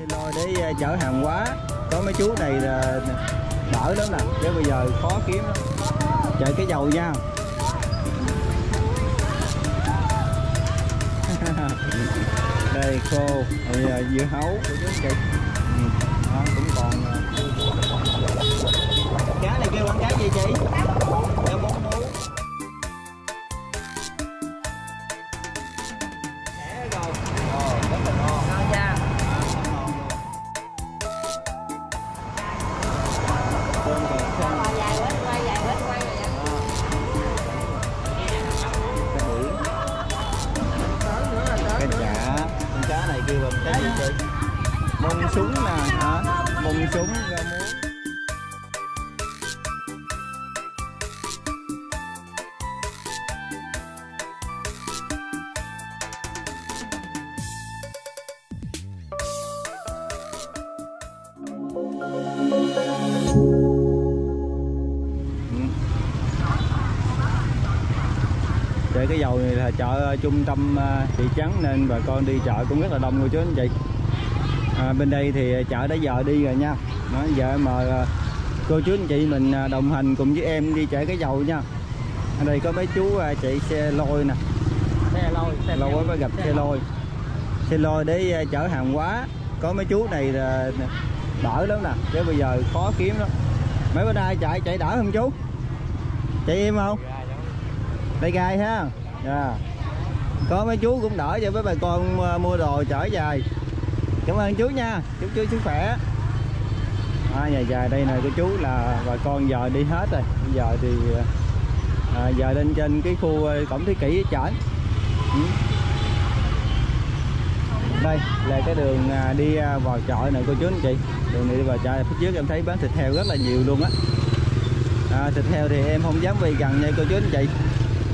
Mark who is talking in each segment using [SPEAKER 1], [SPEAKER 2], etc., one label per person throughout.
[SPEAKER 1] xe lôi để ờ, chở hàng hóa. Có mấy chú này là đỡ lắm nè, chứ bây giờ khó kiếm lắm. Chạy cái dầu nha. Đây, khô bây giờ dưa hấu. Của chú chị ừ. cũng còn ờ, cá này kêu bán cá gì chị? Chợ ờ, trung tâm ờ, thị trấn nên bà con đi chợ cũng rất là đông cô chú anh chị. À, bên đây thì chợ đã giờ đi rồi nha. Đó, giờ mà ờ, cô chú anh chị mình ờ, đồng hành cùng với em đi chợ cái dầu nha. Ở đây có mấy chú chạy xe lôi nè.
[SPEAKER 2] Xe lôi, xe
[SPEAKER 1] quá mới gặp xe lôi. xe lôi để chở hàng hóa. Có mấy chú này là đỡ lắm nè chứ bây giờ khó kiếm lắm. Mấy bữa nay chạy chạy đỡ không chú? Chạy im không? Đây gai ha? Dạ có mấy chú cũng đỡ cho với bà con ờ, mua đồ chở về. cảm ơn chú nha. Chúc chú sức khỏe. À, nhà dài đây nè cô chú là bà con giờ đi hết rồi. Bây giờ thì ờ, à, giờ lên trên cái khu ờ, cổng thế kỷ chở Ừ. đây là cái đường à, đi à, vào chợ này cô chú anh chị. Đường này đi vào chợ phía trước em thấy bán thịt heo rất là nhiều luôn á. À, thịt heo thì em không dám về gần nha cô chú anh chị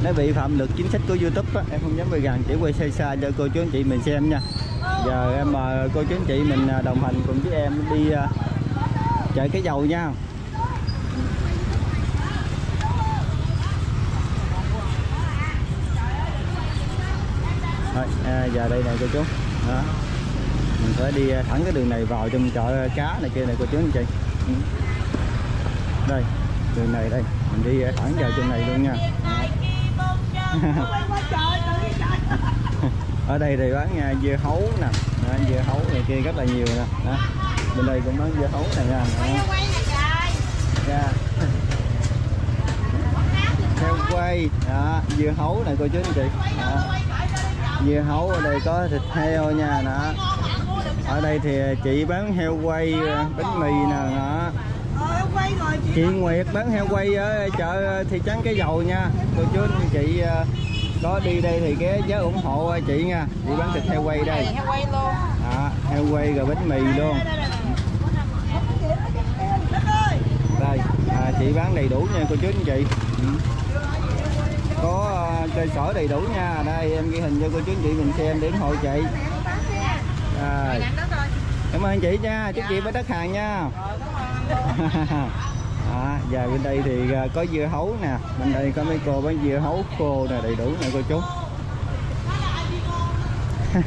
[SPEAKER 1] nó bị phạm luật chính sách của youtube á em không dám về gần chỉ quay xa xa cho cô chú anh chị mình xem nha. Giờ em mời cô chú anh chị mình à, đồng hành cùng với em đi à, uh, chợ cái dầu nha. Rồi, à, giờ đây này cô chú. Đó. mình phải đi thẳng cái đường này vào trong chợ cá này kia này cô chú anh chị. Ừ. Đây đường này đây. Mình đi thẳng vào trong này luôn nha ở đây thì bán à, dưa hấu nè. Đó, dưa hấu này kia rất là nhiều nè. Đó. bên đây cũng bán dưa hấu này nha. Dạ. heo quay. Đó, dưa hấu này cô chú anh chị. Đó. dưa hấu ở đây có thịt heo nha. Đó. Ở đây thì chị bán heo quay bánh mì nè. Đó chị Nguyệt bán heo quay ở chợ thị trấn cái dầu nha. Cô chú anh chị ờ, có đi đây thì ghé nhớ ủng hộ chị nha. Chị bán thịt heo quay đây.
[SPEAKER 2] Heo quay luôn.
[SPEAKER 1] đó, heo quay rồi bánh mì luôn. Đây à, chị bán đầy đủ nha cô chú anh chị. Ừ. có ờ, cơ sở đầy đủ nha. Đây em ghi hình cho cô chú anh chị mình xem để ủng hộ chị. Rồi. Cảm ơn chị nha. Chúc chị bán đất hàng nha à, và bên đây thì à, có dưa hấu nè. Bên đây có mấy cô bán dưa hấu khô nè đầy đủ nè cô chú.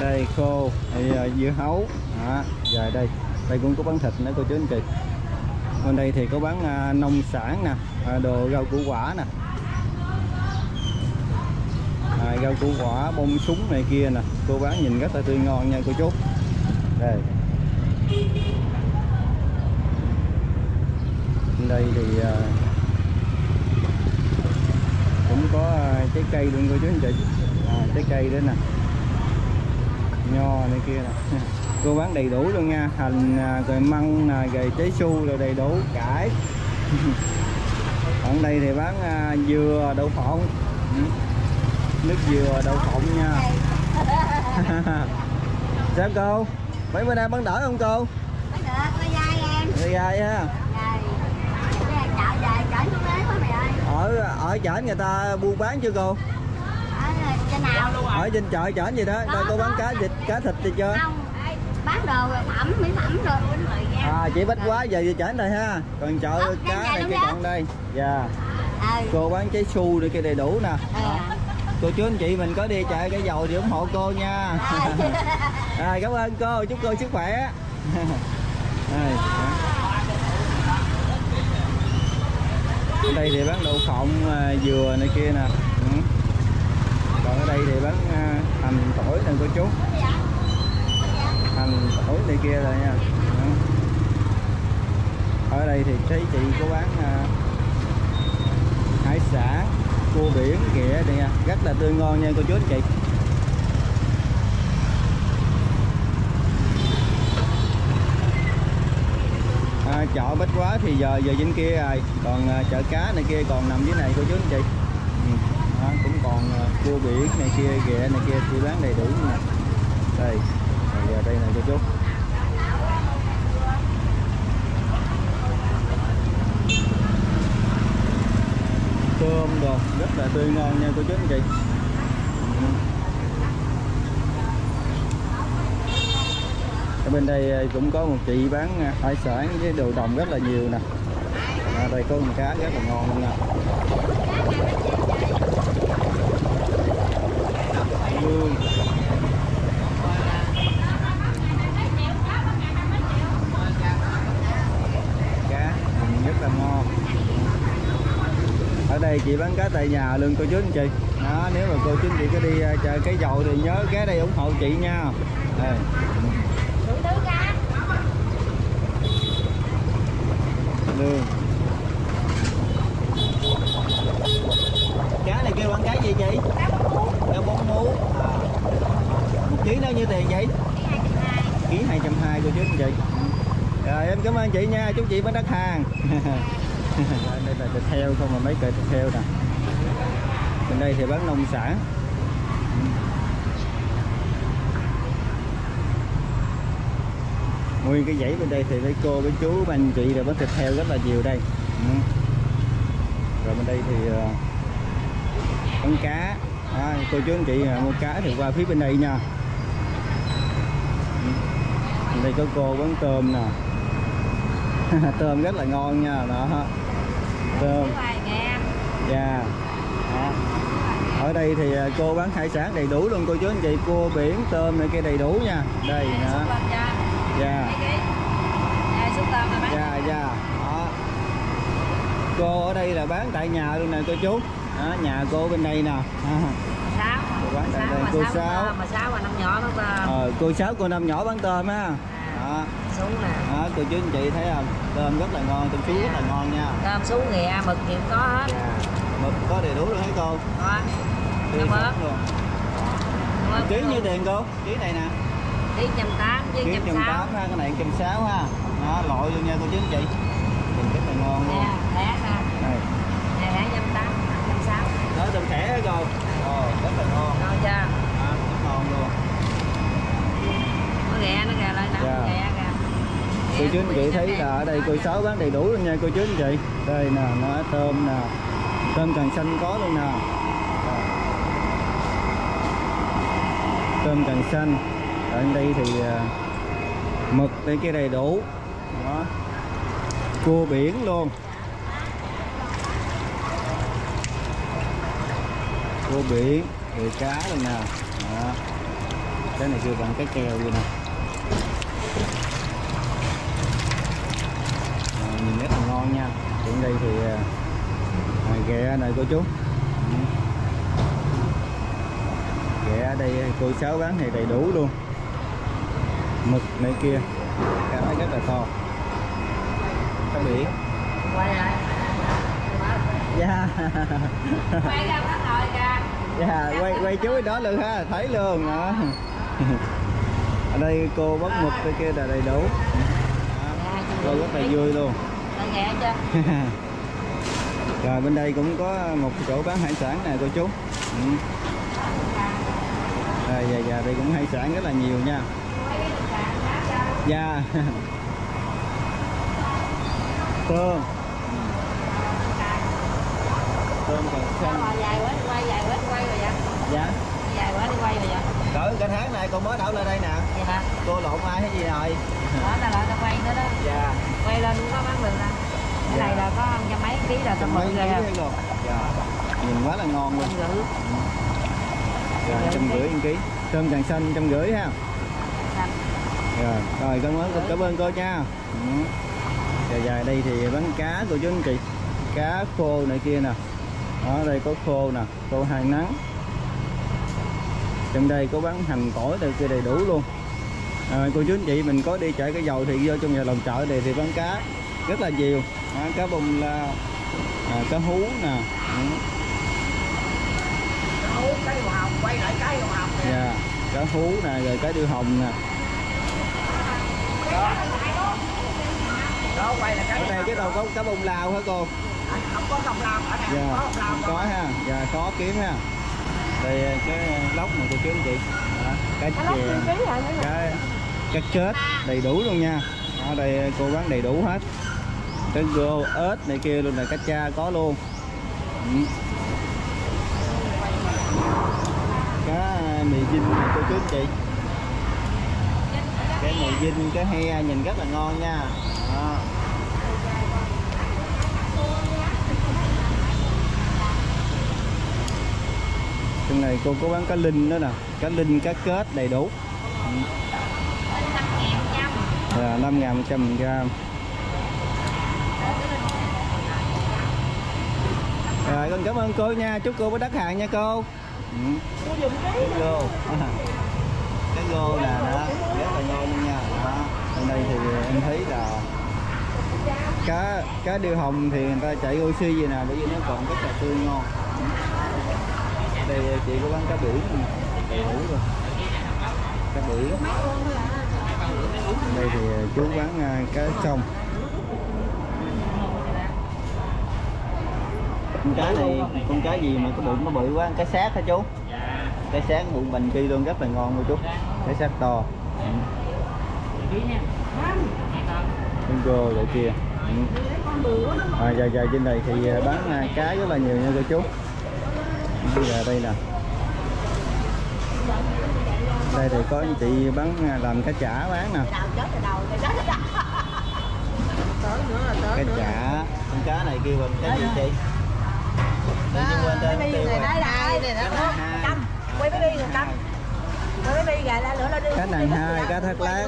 [SPEAKER 1] Đây khô đây à, dưa hấu. À, và đây đây cũng có bán thịt nữa cô chú anh chị. Bên đây thì có bán à, nông sản nè à, đồ rau củ quả nè. À, rau củ quả bông súng này kia nè. Cô bán nhìn rất là tươi ngon nha cô chú. Đây. Bên đây thì à, cũng có à, trái cây luôn cô chú anh chị. À, trái cây đó nè. Nho này kia nè. Cô bán đầy đủ luôn nha. Hành à, rồi măng nè rồi trái su rồi đầy đủ cải. Ở đây thì bán à, dừa đậu phộng. Ừ. nước dừa đậu phộng nha. Sao cô? Mấy bữa nay bán đỡ không cô? Đi gai ha ở ở chợ người ta buôn bán chưa cô? Ở trên chợ chợ gì đó.
[SPEAKER 2] Có,
[SPEAKER 1] cô bán
[SPEAKER 2] có.
[SPEAKER 1] cá vịt cá thịt gì chưa?
[SPEAKER 2] Bán đồ phẩm mỹ phẩm rồi
[SPEAKER 1] à chỉ bách quá giờ về chợ này ha. Còn chợ
[SPEAKER 2] Ờ,
[SPEAKER 1] cá này kia còn đây. Dạ.
[SPEAKER 2] Ừ.
[SPEAKER 1] Cô bán trái su này kia đầy đủ nè.
[SPEAKER 2] Ừ.
[SPEAKER 1] Cô chú anh chị mình có đi chạy cái dầu thì ủng hộ cô nha. Rồi. Cảm ơn cô. Chúc cô sức khỏe. Rồi, đó. ở đây thì bán đậu phộng à, dừa này kia nè. Ừ. Còn ở đây thì bán à, hành tỏi nè, cô chú. Hành tỏi này kia rồi nha. Ừ. Ở đây thì thấy chị có bán à, hải sản, cua biển kìa nè nha. Rất là tươi ngon nha, cô chú anh chị. À, chợ bách quá thì giờ giờ trên kia rồi. Còn à, chợ cá này kia còn nằm dưới này cô chú anh chị. Ừ. đó, cũng còn à, cua biển này kia ghẹ này kia thì bán đầy đủ nè. Đây giờ đây này cô chú. Cơm đồ rất là tươi ngon nha cô chú anh chị. Ở bên đây à, cũng có một chị bán à, hải sản với đồ đồng rất là nhiều nè. À, đây có con cá rất là ngon luôn nè. Cá rất là ngon. Ở đây chị bán cá tại nhà luôn cô chú anh chị. Đó nếu mà cô chú anh chị có đi à, chợ cái dầu thì nhớ ghé đây ủng hộ chị nha. Đây.
[SPEAKER 2] đủ thứ cá
[SPEAKER 1] lương cá này kêu bán cái gì chị cá bóng mú. À. một ký nó nhiêu tiền vậy? Ký hai trăm hai. Cô chú anh chị. Rồi em cảm ơn chị nha. Chúc chị bán đắt hàng. Đây là thịt heo không mà mấy cây thịt heo nè. Bên đây thì bán nông sản nguyên cái dãy bên đây thì mấy cô mấy chú mấy anh chị rồi bán thịt heo rất là nhiều đây. Ừ. rồi bên đây thì ờ, bán cá. À, cô chú anh chị ờ, mua cá thì qua phía bên đây nha. Ừ. Bên đây có cô bán tôm nè. Tôm rất là ngon nha đó. Tôm. Dạ. Yeah. ở đây thì ờ, cô bán hải sản đầy đủ luôn cô chú anh chị. Cua biển tôm này kia đầy đủ nha. Đây
[SPEAKER 2] nữa
[SPEAKER 1] dạ.
[SPEAKER 2] Bán
[SPEAKER 1] dạ dạ đó. Cô ở đây là bán tại nhà luôn nè cô chú. Đó, nhà cô bên đây nè. À,
[SPEAKER 2] sáu.
[SPEAKER 1] Cô bán tại đây, cô
[SPEAKER 2] sáu tôm
[SPEAKER 1] ờ, cô sáu cô năm nhỏ bán tôm á. Đó,
[SPEAKER 2] xuống nè.
[SPEAKER 1] Đó cô chú anh chị thấy không? Tôm rất là ngon tôm sú rất là ngon nha.
[SPEAKER 2] Tôm sú nghè mực gì cũng có hết.
[SPEAKER 1] Dạ. Mực có đầy đủ luôn hả cô?
[SPEAKER 2] Có.
[SPEAKER 1] Tươi luôn. Ký nhiêu tiền cô? Ký này nè
[SPEAKER 2] ký trăm tám với sáu.
[SPEAKER 1] tám ha cái này trăm sáu ha. Đó lội luôn nha cô chú anh chị. Nhìn rất là ngon luôn.
[SPEAKER 2] Nè thẻ nè
[SPEAKER 1] đây.
[SPEAKER 2] Nè thẻ trăm tám trăm sáu.
[SPEAKER 1] Đó tôm thẻ cô. Ồ rất là ngon.
[SPEAKER 2] Ngon chưa?
[SPEAKER 1] À, rất ngon luôn.
[SPEAKER 2] Nó ghẹ nó ghẹ lại nè
[SPEAKER 1] Dạ.
[SPEAKER 2] ghẹ kìa.
[SPEAKER 1] Cô chú anh chị thấy là ở đây cô sáu bán đầy đủ luôn nha cô chú anh chị. Đây nè nó tôm nè. Tôm càng xanh có luôn nè. Tôm càng xanh ở đây thì à, mực đây kia đầy đủ. Đó. Cua biển luôn. Cua biển rồi cá luôn nè. Đó. cái này kêu bằng cái kèo vậy nè. À, nhìn rất là ngon nha. Trên đây thì à, ghẹ này cô chú. Ghẹ ở đây cô sáu bán thì đầy đủ luôn mực này kia. Cá rất là to. Cá biển
[SPEAKER 2] quay lại.
[SPEAKER 1] Dạ.
[SPEAKER 2] Quay ra ra
[SPEAKER 1] dạ quay quay chú đó luôn ha. Thấy luôn đó ở đây cô bắt mực đây kia là đầy đủ. Cô rất là vui luôn. Rồi bên đây cũng có một chỗ bán hải sản nè cô chú. Ừ. rồi dạ dạ đây cũng hải sản rất là nhiều nha dạ. Tôm tôm còn xanh.
[SPEAKER 2] Dài quá quay dài quá quay rồi vậy?
[SPEAKER 1] Dạ.
[SPEAKER 2] Dài quá đi quay rồi vậy?
[SPEAKER 1] Cỡ cả tháng này con mới đậu lên đây nè.
[SPEAKER 2] Vậy hả?
[SPEAKER 1] Cô lộn ai hay gì rồi
[SPEAKER 2] đó là lại tao quay nữa đó.
[SPEAKER 1] Dạ.
[SPEAKER 2] Quay lên cũng có bán được nè. Cái này là có trăm mấy ký là tao
[SPEAKER 1] mấy ký
[SPEAKER 2] rồi
[SPEAKER 1] dạ. Nhìn quá là ngon luôn.
[SPEAKER 2] Mình gửi
[SPEAKER 1] rồi trăm rưỡi ký. Tôm càng xanh trăm rưỡi ha. Rồi rồi cảm ơn cảm ơn cô nha. Ừ. dài dài đây thì bán cá cô chú anh chị cá khô này kia nè. Ở đây có khô nè khô hai nắng. Trong đây có bán hành tỏi đây kia đầy đủ luôn. À, cô chú anh chị mình có đi chợ cái dầu thì vô trong nhà lòng chợ này thì bán cá rất là nhiều. À, cá bông lao à, cá hú nè. Ừ.
[SPEAKER 3] cái điều hồng quay lại điều hồng nè.
[SPEAKER 1] Dạ cá hú nè rồi cá điêu hồng nè
[SPEAKER 3] đó quay lại cái
[SPEAKER 1] ở đây cái đâu có cá bông lao hả cô?
[SPEAKER 3] Không có công lao ở đây
[SPEAKER 1] dạ
[SPEAKER 3] không có lao
[SPEAKER 1] không có ha. Dạ khó kiếm ha. Đây cái lóc này cô anh chị Đó, cá chèn cá cá kết đầy đủ luôn nha. Ở đây cô bán đầy đủ hết. Cá gô ếch này kia luôn là cá cha có luôn. Ừ. cá mì dinh này cô chú anh chị cái mì dinh cái he nhìn rất là ngon nha. Đó. trong này cô có bán cá linh nữa nè. Cá linh cá kết đầy đủ. Ừ. là năm ngàn một trăm gram. Rồi con cảm ơn cô nha. Chúc cô có đắt hàng nha cô. Ừ. gô nè, đó, rất là ngon luôn nha. Đó bên đây thì em thấy là cá cá điêu hồng thì người ta chạy oxy gì nè, bởi vì nó còn rất là tươi ngon. Đây, chị có bán cá biển đủ rồi. Cá biển đây thì chú bán à, cá sông. Con cá này, con cá gì mà cái bụng nó bự quá cá sát hả chú? Dạ cái sáng bụng bành kia luôn rất là ngon một chú cái sát to ừ. con rô lại kia ừ. à, giờ giờ trên này thì bán cá rất là nhiều nha cô chú bây giờ đây nè đây thì có anh chị bán làm cá chả bán nè
[SPEAKER 3] nào
[SPEAKER 1] cá chả con cá này kêu bằng cá gì chị tự quên tên tiêu
[SPEAKER 3] này
[SPEAKER 1] rồi
[SPEAKER 3] đây đây này
[SPEAKER 1] Cá
[SPEAKER 3] quay baby rồi căm quay baby gà ra nữa nó đưa
[SPEAKER 1] cá nàng hai cá thác lát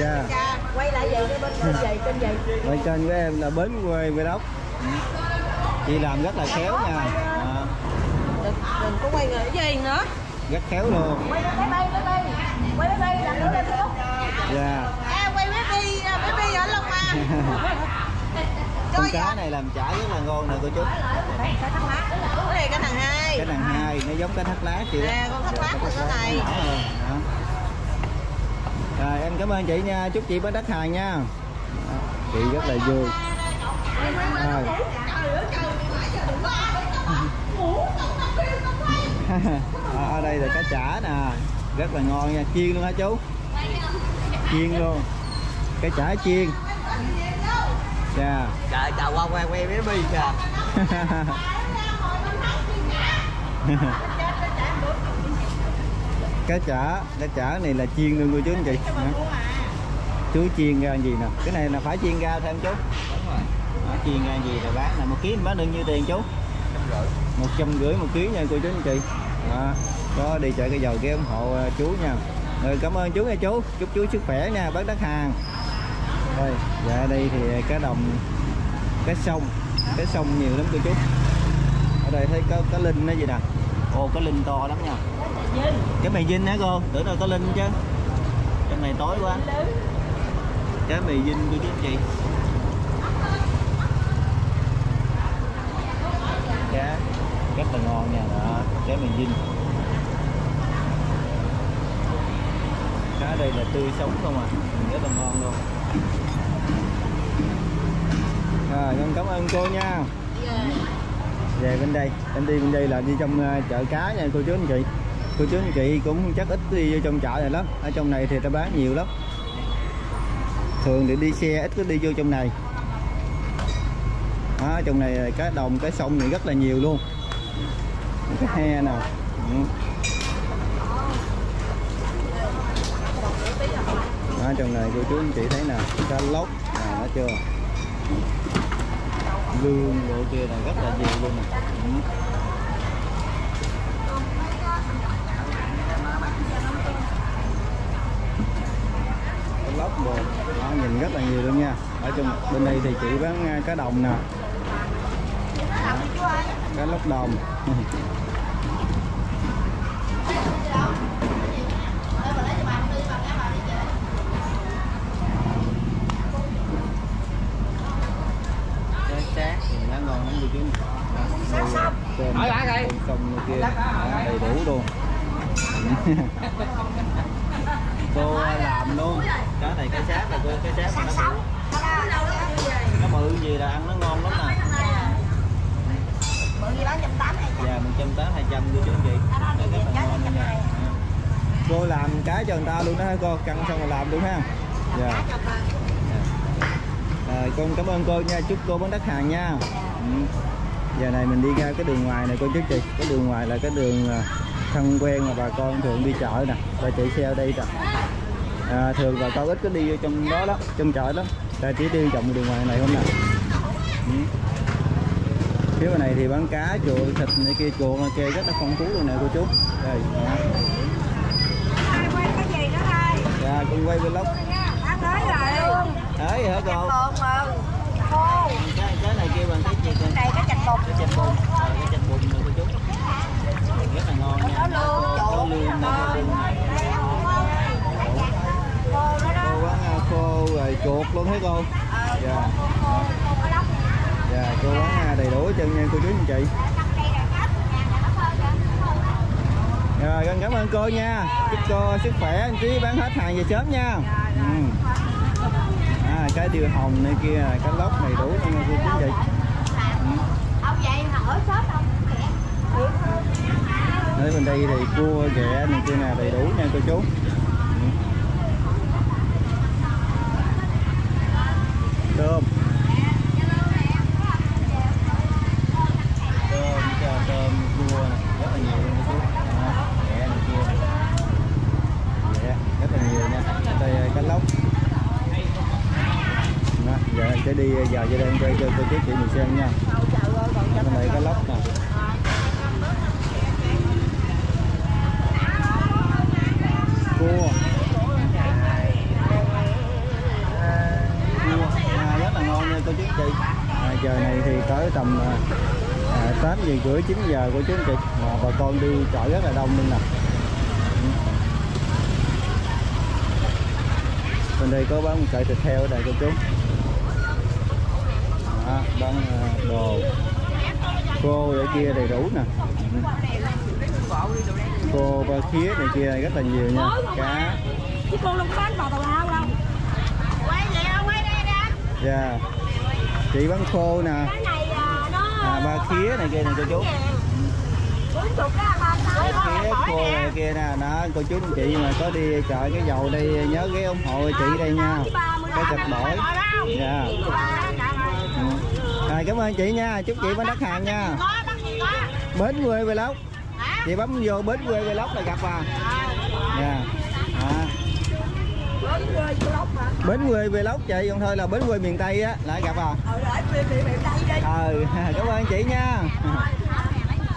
[SPEAKER 1] dạ.
[SPEAKER 3] Quay lại vậy cái bên bên vậy trên vậy
[SPEAKER 1] bên trên của em là bến quê vlog chị làm rất là khéo nha. À,
[SPEAKER 3] đừng, đừng có quay người gì nữa.
[SPEAKER 1] Rất khéo luôn.
[SPEAKER 3] Quay baby baby quay baby làm nữa lên facebook
[SPEAKER 1] dạ.
[SPEAKER 3] À, quay baby baby ở Long An.
[SPEAKER 1] Con cá này làm chả rất là ngon nè cô chú
[SPEAKER 3] cái lá cái này cái hai.
[SPEAKER 1] Cái đằng hai nó giống cá thác lát chị đó.
[SPEAKER 3] nè con thắt lát
[SPEAKER 1] Dạ,
[SPEAKER 3] rồi cái này
[SPEAKER 1] đó. rồi em cảm ơn chị nha. Chúc chị bán đắt hàng nha. Chị rất là vui. Rồi. Ở ở đây là cá chả nè. Rất là ngon nha. Chiên luôn hả chú? Chiên luôn. Cá chả chiên. Dạ
[SPEAKER 3] trời chào qua quay quay baby kìa
[SPEAKER 1] cá chả cá chả này là chiên luôn cô chú anh chị. Đó. chú chiên ra gì nè? Cái này là phải chiên ra thêm chú Đó, chiên ra gì rồi bán là một ký bán được nhiêu tiền chú? Một trăm rưỡi. Một ký nha cô chú anh chị. Đó. có đi chợ cây dầu ghé ủng hộ à, chú nha. Rồi cảm ơn chú nha chú. Chúc chú sức khỏe nha bán đắt hàng. Rồi dạ đây thì cá đồng cá sông. Cá sông nhiều lắm cô chú đây, thấy có cá linh nó gì nè? Ồ cá linh to lắm nha. Cái mì dinh hả cô? Tưởng đâu có linh chứ. Trong này tối quá. Cái mì dinh của chú chị. Cá rất là ngon nha, đó, cái mì dinh cá đây là tươi sống không à? Rất là ngon luôn. Rồi nhân cảm ơn cô nha. Dạ về bên đây em đi bên đây là đi trong ờ, chợ cá nha cô chú anh chị. Cô chú anh chị cũng chắc ít đi vô trong chợ này lắm. Ở trong này thì ta bán nhiều lắm. Thường thì đi xe ít có đi vô trong này. Đó, trong này là cá đồng cá sông này rất là nhiều luôn. Cái he nè. Ở đó, trong này cô chú anh chị thấy nè cá lóc nè nó chưa? lương độ kia là rất là nhiều luôn. Cái lóc bồ đó, nhìn rất là nhiều luôn nha. Ở trong bên đây thì chỉ bán à, cá đồng nè. Cá lóc đồng. đầy đủ luôn cô làm luôn. Cá này cá sát là cô cá sát mà nó bự. Nó bự gì là ăn nó ngon lắm nè.
[SPEAKER 3] Bự gì bán trăm tám hay
[SPEAKER 1] dạ một trăm tám hai trăm cô chú anh chị? Đây, rất là ngon nha cô làm cá cho người ta luôn đó hả cô? Căng xong rồi làm luôn ha. Dạ. À, con cảm ơn cô nha. Chúc cô bán đắt hàng nha. Ừ. giờ này mình đi ra cái đường ngoài này cô chú chị cái đường ngoài là cái đường à, thân quen mà bà con thường đi chợ nè. Và chạy xe ở đây nè à, thường bà con ít có đi vô trong đó lắm trong chợ lắm. Ta chỉ đi vòng đường ngoài này không nè. Ừ. phía bên này thì bán cá chuột thịt này kia chuột này kia rất là phong phú luôn nè cô chú đây đó.
[SPEAKER 3] quay cái gì nữa đây?
[SPEAKER 1] Dạ con quay vlog
[SPEAKER 3] tới rồi.
[SPEAKER 1] Ấy hả cô? Cái này kia bằng cái gì kìa
[SPEAKER 3] này cái chạch
[SPEAKER 1] bùn à, cái chạch bùn này cô chú rất là ngon nha có lương này có lương này
[SPEAKER 3] khô đó
[SPEAKER 1] cô bán khô rồi chuột luôn thấy cô dạ dạ cô bán đầy đủ hết trơn nha cô chú anh chị rồi con cảm ơn cô nha chúc cô sức khỏe anh chí bán hết hàng về sớm nha ừ. à, cái điều hồng này kia cái lóc đầy đủ nha cô chú anh chị
[SPEAKER 3] vậy
[SPEAKER 1] bên đây thì cua ghẹ này kia nè đầy đủ nha cô chú Ừ. tôm tôm cho tôm cua nè rất là nhiều luôn cô chú Đó, ghẹ này kia ghẹ rất là nhiều nha đây là cá lóc đó, giờ sẽ đi giờ cho đây quay cho cô chú chị mình xem nha bên này cá lóc nè cua cua à, rất là ngon nha cô chú anh chị à, giờ này thì tới tầm à, à, 8 giờ rưỡi 9 giờ cô chú anh chị mà bà con đi chợ rất là đông luôn nè Ừ. bên đây có bán một sợi thịt heo ở đây cô chú Đó, bán à, đồ khô ở kia đầy đủ nè. Khô ba khía này kia rất là nhiều nha. Cá.
[SPEAKER 3] chứ cô không có bán bò tàu lao đâu? Quay vậy không quay đây đi anh
[SPEAKER 1] dạ. Chị bán khô nè.
[SPEAKER 3] Cái này à, nó
[SPEAKER 1] à, ba khía này kia nè cô chú
[SPEAKER 3] bốn chục á ba
[SPEAKER 1] khía khô kia nè đó cô chú anh chị mà có đi chợ cái dầu đây nhớ ghé ủng hộ chị đây nha. Cái thịt bổi dạ. Rồi cảm ơn chị nha. Chúc chị bán đất hàng nha. Bến quê về
[SPEAKER 3] lóc,
[SPEAKER 1] chị bấm vô bến quê về lóc là gặp à. Dạ. À.
[SPEAKER 3] bến quê về lóc
[SPEAKER 1] chị còn thôi là bến quê miền tây á lại gặp à.
[SPEAKER 3] Ờ
[SPEAKER 1] ờ cảm ơn chị nha.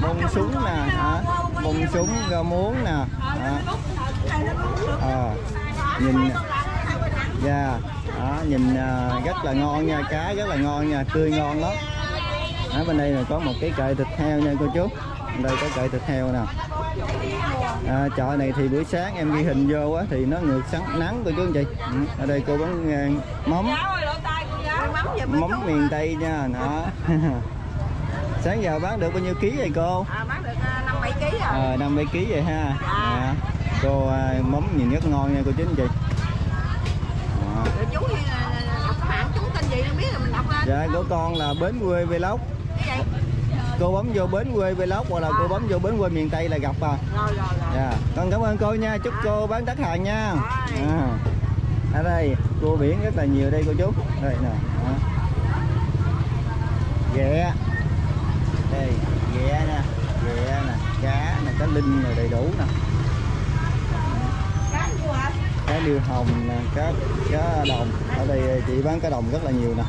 [SPEAKER 1] Bông súng nè hả? Bông súng rau muống nè. À. À, nhìn dạ. Đó nhìn à, rất là ngon nha cá rất là ngon nha tươi ngon lắm. Ở bên đây là có một cái cậy thịt heo nha cô chú. Đây có cậy thịt heo nè. À, chợ này thì buổi sáng em ghi hình vô á thì nó ngược sáng nắng cô chú anh chị ừ. ở đây cô bán à, mắm.
[SPEAKER 3] Mắm
[SPEAKER 1] miền tây nha đó. Sáng giờ bán được bao nhiêu ký vậy cô?
[SPEAKER 3] À, bán được à, bảy ký rồi
[SPEAKER 1] ờ năm bảy ký vậy ha. Dạ. cô à, mắm nhìn rất ngon nha cô chú anh chị. Đó.
[SPEAKER 3] Rồi chú như là là đọc mạng chú tên gì không biết rồi mình đọc lên.
[SPEAKER 1] Dạ của con là bến quê vlog.
[SPEAKER 3] Cái gì?
[SPEAKER 1] Cô bấm vô bến quê vlog hoặc là cô bấm vô bến quê miền tây là gặp à.
[SPEAKER 3] Rồi rồi rồi.
[SPEAKER 1] Dạ. Con cảm ơn cô nha chúc cô bán đắt hàng nha. À. ở đây cua biển rất là nhiều đây cô chú. Đây nè. Ghẹ đây ghẹ nè ghẹ nè cá nè cá linh này đầy đủ nè.
[SPEAKER 3] Cá
[SPEAKER 1] điêu hồng nè cá cá đồng. Ở đây chị bán cá đồng rất là nhiều nè.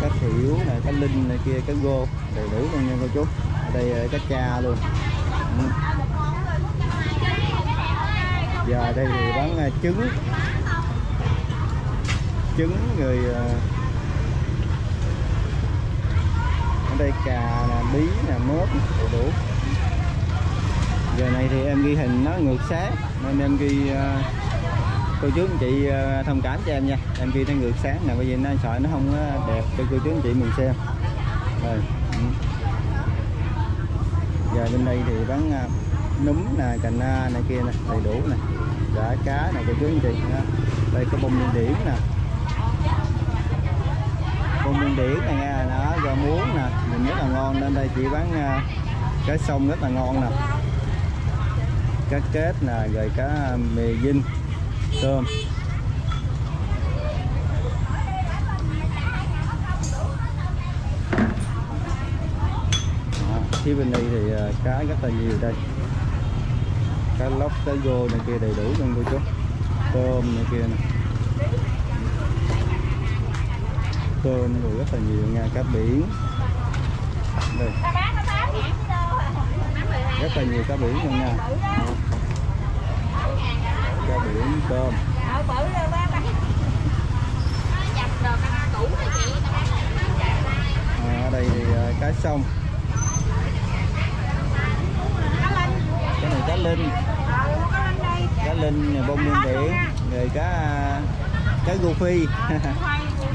[SPEAKER 1] Cá thiểu nè cá linh này kia cá gô đầy đủ luôn nha cô chú. Ở đây ờ, cá cha luôn. Ừ. giờ đây thì bán ờ, trứng. Trứng rồi à, ở đây cà nè bí nè mớp đầy đủ giờ này thì em ghi hình nó ngược sáng nên em ghi ờ, cô chú anh chị ờ, thông cảm cho em nha. Em ghi nó ngược sáng nè bởi vì nó sợ nó không ờ, đẹp cho cô chú anh chị mình xem. Rồi ừ. giờ bên đây thì bán à, núm nè cành na này kia nè đầy đủ nè. Chả cá nè cô chú anh chị đây có bông điên điển nè. Bông điên điển này nha nó rau muống nè. Mình rất là ngon nên đây chị bán cái sông rất là ngon nè cá kết nè, rồi cá um, mì dinh tôm phía bên đây thì ờ, cá rất là nhiều đây. Cá lóc, cá vô này kia đầy đủ luôn cô chú. Tôm này kia nè. Tôm rồi rất là nhiều nha, cá biển. Đây rất là nhiều cá biển luôn nha. Cá biển
[SPEAKER 3] cơm.
[SPEAKER 1] À, ở đây thì à, cá sông.
[SPEAKER 3] Cá linh.
[SPEAKER 1] cái này cá linh.
[SPEAKER 3] Cá linh
[SPEAKER 1] à, bông nguyên điển rồi cá à, cá gu phi.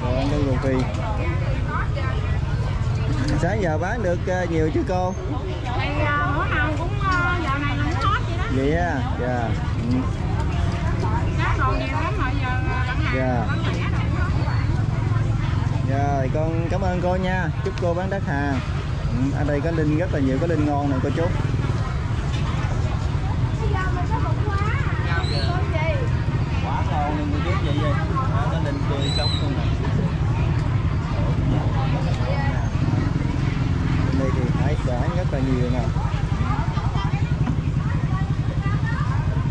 [SPEAKER 1] Rồi ăn cá gu phi. Sáng giờ bán được nhiều chứ cô
[SPEAKER 3] Thì ờ, bữa nào cũng ờ, dạo này là cũng hot vậy
[SPEAKER 1] á dạ.
[SPEAKER 3] Cá còn nhiều lắm mà giờ ờ, hàng.
[SPEAKER 1] Dạ.
[SPEAKER 3] dạ. dạ rồi.
[SPEAKER 1] con cảm ơn cô nha chúc cô bán đắt hàng ừ, ở đây có linh rất là nhiều có linh ngon nè cô chú quá ngon luôn cô chú vậy vậy đó, có linh tươi sống luôn nè bên đây thì hải sản rất là nhiều nè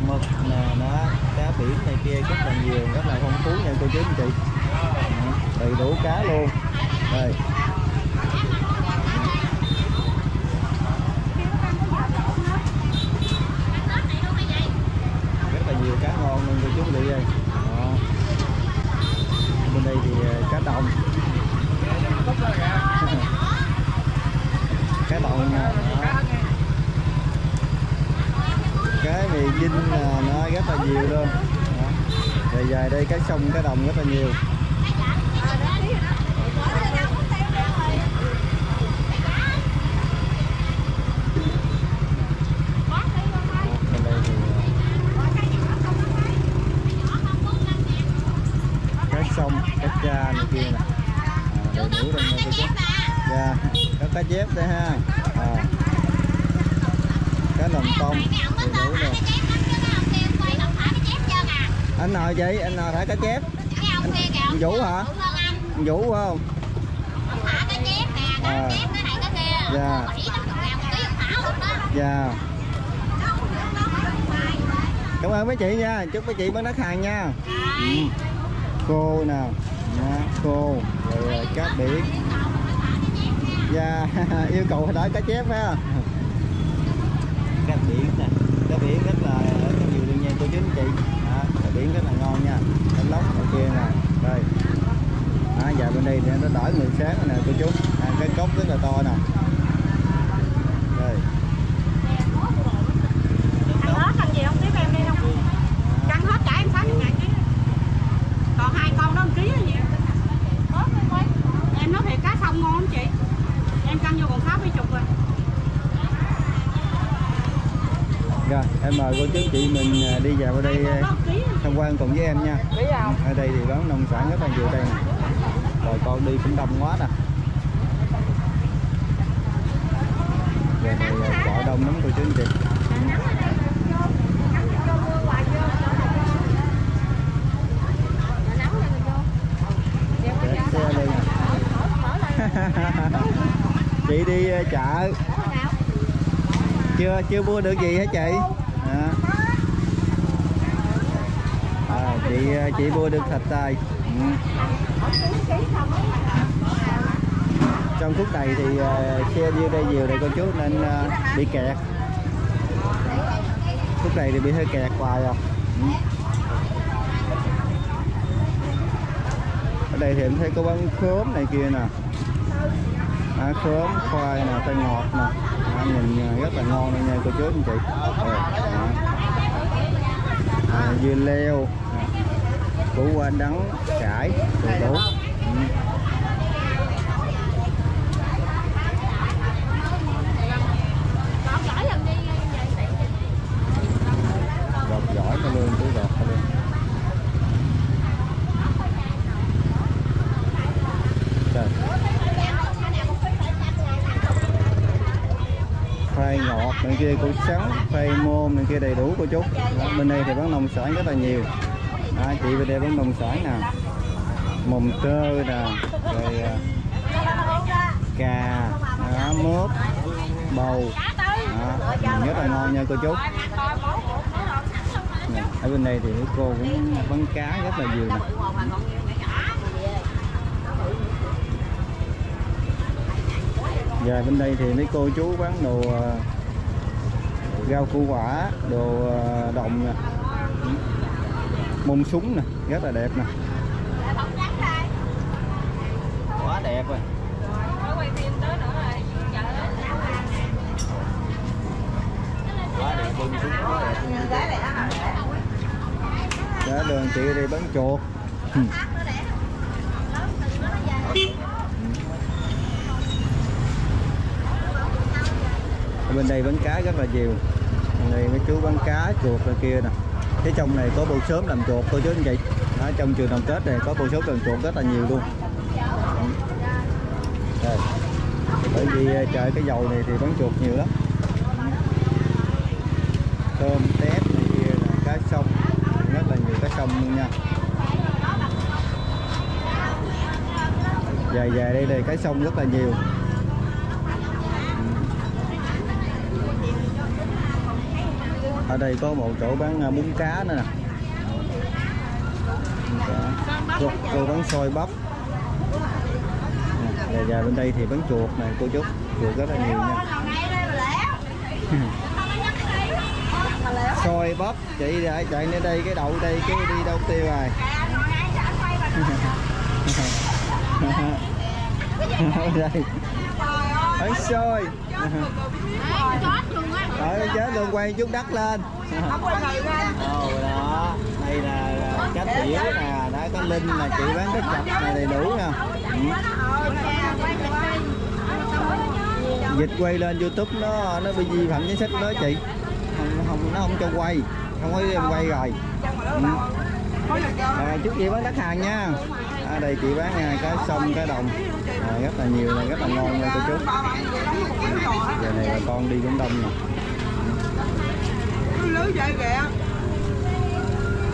[SPEAKER 1] mực nè đó cá biển này kia rất là nhiều, rất là phong phú nha cô chú anh chị. Đầy đủ cá luôn. Đây rất là nhiều cá ngon luôn cô chú anh chị ơi Đó. bên đây thì ờ, cá đồng cá đồng nè Đó. cái mì dinh nè nó rất là nhiều luôn Đó dài dài đây cá sông cá đồng rất là nhiều. Bên đây thì ờ, cá sông cá cha này kia nè. À, đầy đủ nha cô chú dạ có cá chép đây ha. À. cá lồng tông đầy đủ rồi. Anh nào chị anh thả cá chép? Anh vũ hả? Anh. Vũ phải không? À. Dạ. dạ. Cảm ơn mấy chị nha. Chúc mấy chị bán đắt hàng nha. Ừ. cô nè. Nha, cô. Rồi cá biển dạ yêu cầu đợi cá chép không cá biển nè. Cá biển rất là có nhiều nha cô chú anh chị. Cá biển rất là ngon nha kia nè đây à, giờ bên đây thì nó đỡ người sáng rồi nè cô chú à, cái cốc rất là to nè đây
[SPEAKER 3] Thằng đó thằng gì không tiếp em đi không? Căng hết trả em 60 ngàn ký. Còn hai con đó một ký là gì? Em nói thiệt cá sông ngon không chị? Em căng vô còn 60 chục rồi.
[SPEAKER 1] rồi em mời cô chú chị mình à, đi vào đây
[SPEAKER 3] đó
[SPEAKER 1] tham quan cùng với em nha ở đây thì bán nông sản rất là nhiều đây nè rồi con đi cũng đông quá nè. Giờ này bỏ chợ đông lắm cô chú anh chị. Chị đi ờ, chợ. Chưa chưa mua được gì hả chị à. À, chị ờ, chị mua được thịt tài. Ừ. trong khúc này thì ờ, xe đi đây nhiều này cô chú nên ờ, bị kẹt. Khúc này thì bị hơi kẹt hoài à. Ừ. đây thì em thấy có bán khóm này kia nè. À, khóm khoai nè tay ngọt nè. À, nhìn rất là ngon đây nha cô chú anh chị. À, à, dưa leo củ qua đắng cải đầy đủ gọt giỏi cho luôn cứ gọt luôn Trời. khoai ngọt này kia củ sắn khoai môn này kia đầy đủ cô chú. Bên đây thì bán nông sản rất là nhiều à, chị bên đây bán nông sản nè mồng tơ nè rồi à, cà đó, mướp bầu. Đó, nhìn rất là ngon nha cô chú. Nè, ở bên đây thì mấy cô cũng bán cá rất là nhiều nè. Và bên đây thì mấy cô chú bán đồ à, rau củ quả đồ à, đồng nè mông súng nè, rất là đẹp nè. Quá đẹp rồi. Quá đẹp mông súng quá đẹp. Đường chị đi bán chuột. Ừ. Bên đây bán cá rất là nhiều. Này đây mấy chú bán cá, chuột rồi kia nè cái trong này có bộ sớm làm chuột cô chú anh chị đó, trong trường đồng tết này có bộ sớm làm chuột rất là nhiều luôn. Đây. bởi vì ờ, trời cái dầu này thì bán chuột nhiều lắm. Tôm tép này kia là cá sông rất là nhiều cá sông luôn nha. Dài dài đây đây cá sông rất là nhiều. Đây có một chỗ bán à, bún cá nữa nè. Cô, cô bán xôi bắp. Và, dài dài bên đây thì bán chuột này cô chú chuột rất là nhiều nha. Xôi bắp chị đã chạy đến đây cái đậu đây cái đi đâu tiêu rồi? Đây. Bán xôi. Rồi chết luôn quay chút đất lên. Ồ đó. Đây là là cá tiểu nè Đã có Linh là chị bán cái chập này đầy đủ nha. Ừ. Dịch quay lên youtube nó nó bị vi phạm chính sách đó chị? Không, không Nó không cho quay Không có em quay rồi. Ừ. à, Chúc chị bán đất hàng nha. À, Đây chị bán à, cá sông cá đồng. À, Rất là nhiều này rất là ngon nha cô chú. Giờ này bà con đi cũng đông nè
[SPEAKER 3] vậy kìa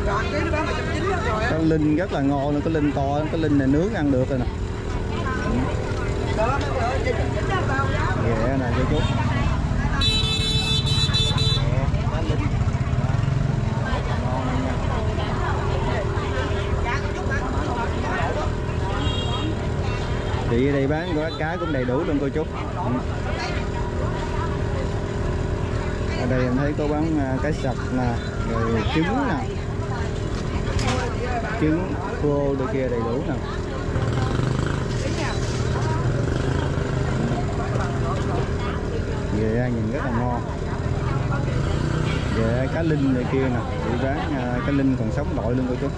[SPEAKER 3] Chọn cái nó bán 190 rồi á.
[SPEAKER 1] Linh rất là ngon nữa, có linh to, có linh này nướng ăn được rồi nè.
[SPEAKER 3] Đó, giá.
[SPEAKER 1] Ghẹ nè cô chú luôn Chị ở đây bán cá cũng đầy đủ luôn cô chú Ừ. Ở đây em thấy có bán à, cá sặc nè, rồi trứng nè. Trứng khô đôi kia đầy đủ nè. Ra nhìn rất là ngon. Về cá linh này kia nè Chị bán à, cá linh còn sống đội luôn cô chú.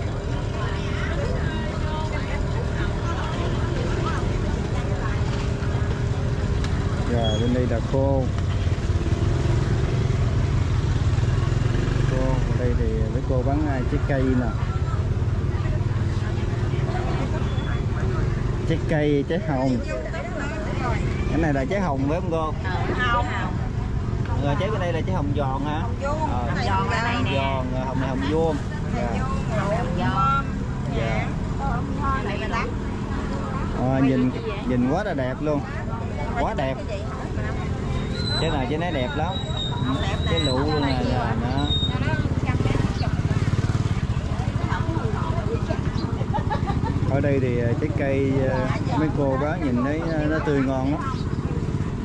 [SPEAKER 1] Rồi bên đây là Khô ở đây thì mấy cô bán à, trái cây nè. Trái cây, trái hồng. Cái này là trái hồng phải không cô?
[SPEAKER 3] Không
[SPEAKER 1] Rồi trái bên đây là trái hồng giòn hả? Ờ,
[SPEAKER 2] giòn ở đây nè.
[SPEAKER 1] giòn, rồi hồng này hồng vuông. Dạ.
[SPEAKER 3] Này
[SPEAKER 1] Ờ, nhìn nhìn quá là đẹp luôn. Quá đẹp. Trái này trái này đẹp lắm. Cái lụ luôn nè là nó ở đây thì ờ, trái cây ờ, mấy cô bán nhìn thấy ờ, nó tươi ngon lắm.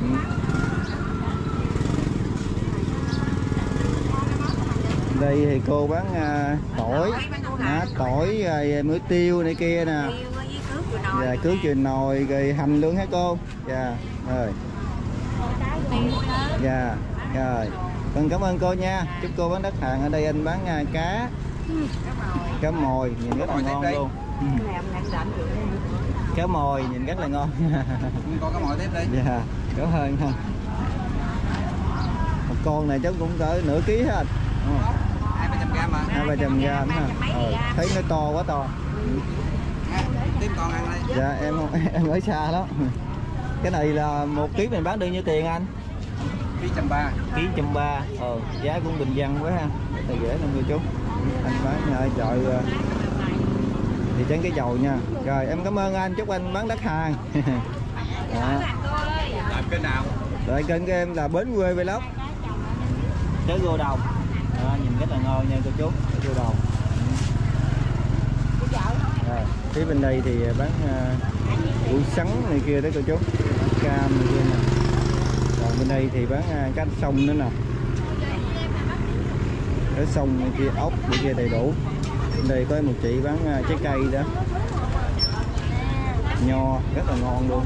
[SPEAKER 1] Ừ. Đây thì cô bán à, tỏi à, tỏi rồi muối tiêu này kia nè.
[SPEAKER 3] Rồi nồi
[SPEAKER 1] dạ cứu truyền nồi rồi hành luôn hả cô? Dạ rồi. Dạ rồi. Vâng cảm ơn cô nha. Chúc cô bán đất hàng ở đây anh bán à, cá. Cá mồi. Nhìn rất là ngon luôn. Ừ cá mồi nhìn rất là ngon.
[SPEAKER 4] Có cái mồi tiếp đi.
[SPEAKER 1] Dạ cảm ơn ha một con này chắc cũng cỡ nửa ký hết.
[SPEAKER 4] Hai ba trăm gram mà.
[SPEAKER 1] Hai ba trăm gram ha. Ừ. thấy nó to quá to.
[SPEAKER 4] Ha, tiếp con ăn đi.
[SPEAKER 1] Dạ em em ở xa đó cái này là một ký mình bán được nhiêu tiền anh?
[SPEAKER 4] Ký trăm ba.
[SPEAKER 1] Ký trăm ba. Ờ giá cũng bình dân quá ha. Là dễ luôn cô chú. Anh bán ờ, thị trấn cái dầu nha. Rồi em cảm ơn anh. Chúc anh bán đất hàng. Đó.
[SPEAKER 4] làm kênh nào?
[SPEAKER 1] Rồi kênh của em là bến quê vlog. Trái gô đồng. Đó, nhìn rất là ngon nha cô chú. Trái gô đồng. Rồi phía bên đây thì bán uh, củ sắn này kia đó cô chú. Cam này kia nè. Còn bên đây thì bán uh, cá sông nữa nè. Cá sông này kia ốc này kia đầy đủ bên đây có một chị bán à, trái cây đó. Nho rất là ngon luôn.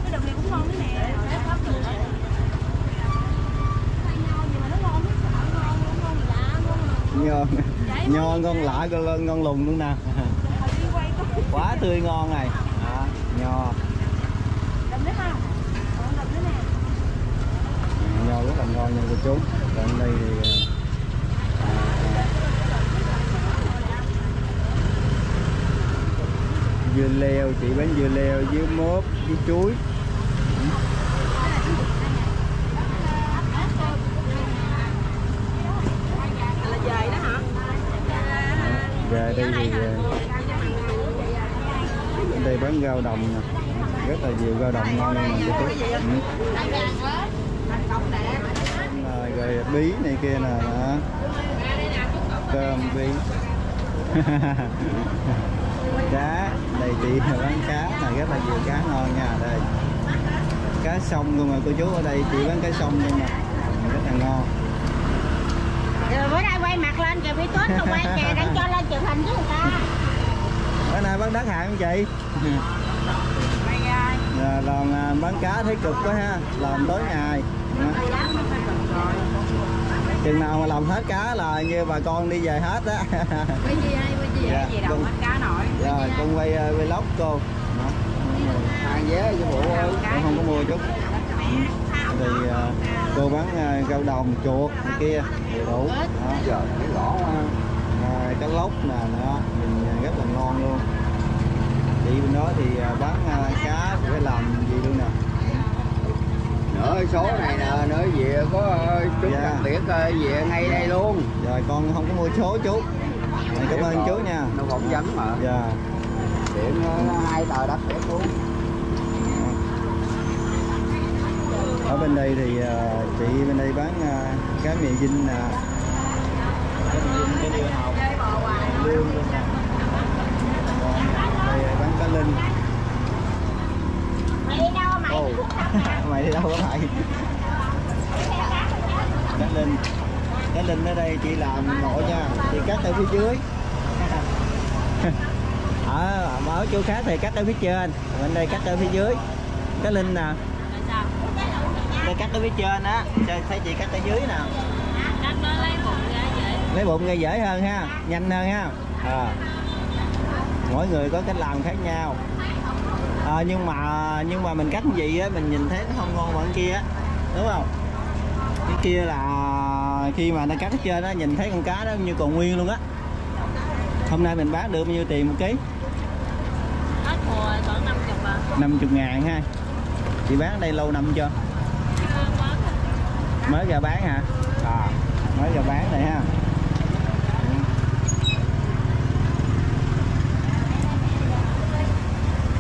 [SPEAKER 1] Nho nho ngon lạ ngon ngon lùng luôn nè. Quá tươi ngon này. À, nho. Nho rất là ngon nha cô chú. Còn đây thì à, dưa leo chị bán dưa leo với mốt với chuối.
[SPEAKER 3] Về
[SPEAKER 1] về đây thì ở đây bán rau đồng nè. Rất là nhiều rau đồng ngon cô chú ừ. Rồi, rồi bí này kia nè đó cơm bí. Cá chị bán cá này rất là nhiều cá ngon nha. Đây. Cá sông luôn mà cô chú ở đây chị bán cá sông luôn nè rất là ngon.
[SPEAKER 3] Rồi bữa nay quay mặt lên kìa bị tốt rồi quay kìa đang cho lên chụp hình với người ta.
[SPEAKER 1] Bữa nay bán đất hàng không chị?
[SPEAKER 3] Ơi
[SPEAKER 1] à, à, bán cá thấy cực quá ha. Làm tối ngày. Đó. chừng nào mà làm hết cá là như bà con đi về hết á.
[SPEAKER 3] Cái gì ai cái gì
[SPEAKER 1] Dạ,
[SPEAKER 3] gì đâu hết cá
[SPEAKER 1] rồi con quay uh, vlog cô.
[SPEAKER 4] Hàng vé cho bộ
[SPEAKER 1] con không có mua chút. Thì à, cô bán rau đồng chuột này kia đầy đủ. Đó.
[SPEAKER 4] giờ cái gõ
[SPEAKER 1] à, cá lóc nè đó nhìn rất là ngon luôn. Chị bên đó thì bán cá phải làm gì luôn nè.
[SPEAKER 4] Nữa số này nè nữa về có ờ, chút
[SPEAKER 1] Dạ.
[SPEAKER 4] đặc biệt ờ, về ngay đây luôn.
[SPEAKER 1] Rồi con không có mua số chú Rồi, cảm ơn chú nha.
[SPEAKER 4] Nó phỏng vấn mà.
[SPEAKER 1] Dạ.
[SPEAKER 4] Điện ờ, hai tờ đất để xuống
[SPEAKER 1] ở bên đây thì à, chị bên đây bán à, cá mì dinh nè. Cá dinh hồng lương đây bán cá linh.
[SPEAKER 3] Mày đi đâu mày?
[SPEAKER 1] Mày đi đâu mày? Cá linh cá linh ở đây chị làm nội nha chị cắt ở phía dưới. Ở ở chỗ khác thì cắt ở phía trên. Bên đây cắt ở phía dưới. Cá linh nè. Đây cắt ở phía trên á. Cho thấy chị cắt ở dưới nè. Lấy bụng ra dễ hơn ha. Nhanh hơn ha. À. mỗi người có cách làm khác nhau. À, nhưng mà nhưng mà mình cắt cái gì á mình nhìn thấy nó không ngon bằng kia á. Đúng không? Cái kia là khi mà nó cắt ở trên á nhìn thấy con cá đó như còn nguyên luôn á. Hôm nay mình bán được bao nhiêu tiền một ký?
[SPEAKER 2] Hết mùa khoảng 50 à.
[SPEAKER 1] 50 ngàn ha. Chị bán ở đây lâu năm chưa? Mới ra bán hả? À. Mới ra bán này ha.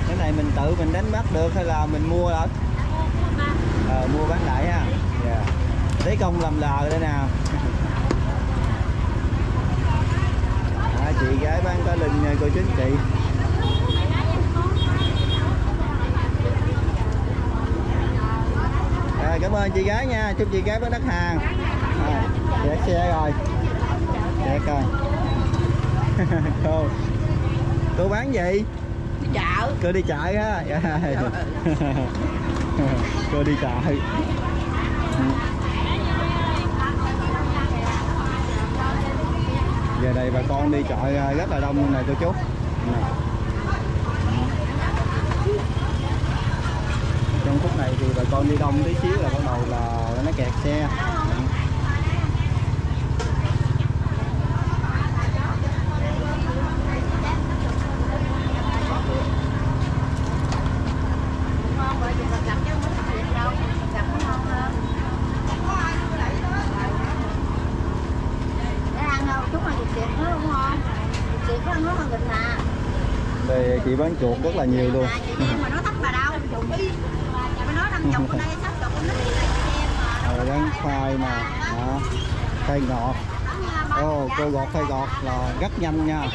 [SPEAKER 1] Cái này mình tự mình đánh bắt được hay là mình mua ở? Ờ, mua bán lại ha lấy công làm lờ đây nào à, chị gái bán cá linh cô chú anh chị Rồi, cảm ơn chị gái nha chúc chị gái bán đất hàng. À, xe rồi. Kẹt rồi. Cô cô bán gì?
[SPEAKER 3] Đi chợ.
[SPEAKER 1] Cô đi chợ á. Cô đi chợ giờ này bà con đi chợ à, rất là đông này cô chú. Trong phút này thì bà con đi đông tí xíu là bắt đầu là nó kẹt xe
[SPEAKER 3] ngon bởi vì gặp chứ không có thiệt đâu gặp nó ngon hơn để ăn đâu chúng mà thịt nó đúng không thịt nó ăn nó hơn thịt nè
[SPEAKER 1] đây chị bán chuột rất là nhiều luôn.
[SPEAKER 3] Mà nó thấp bà đâu chục đây sắp chục em mà
[SPEAKER 1] rồi bán khoai nè đó. khoai ngọt. Ô cô gọt khoai ngọt là rất nhanh nha.
[SPEAKER 3] Rồi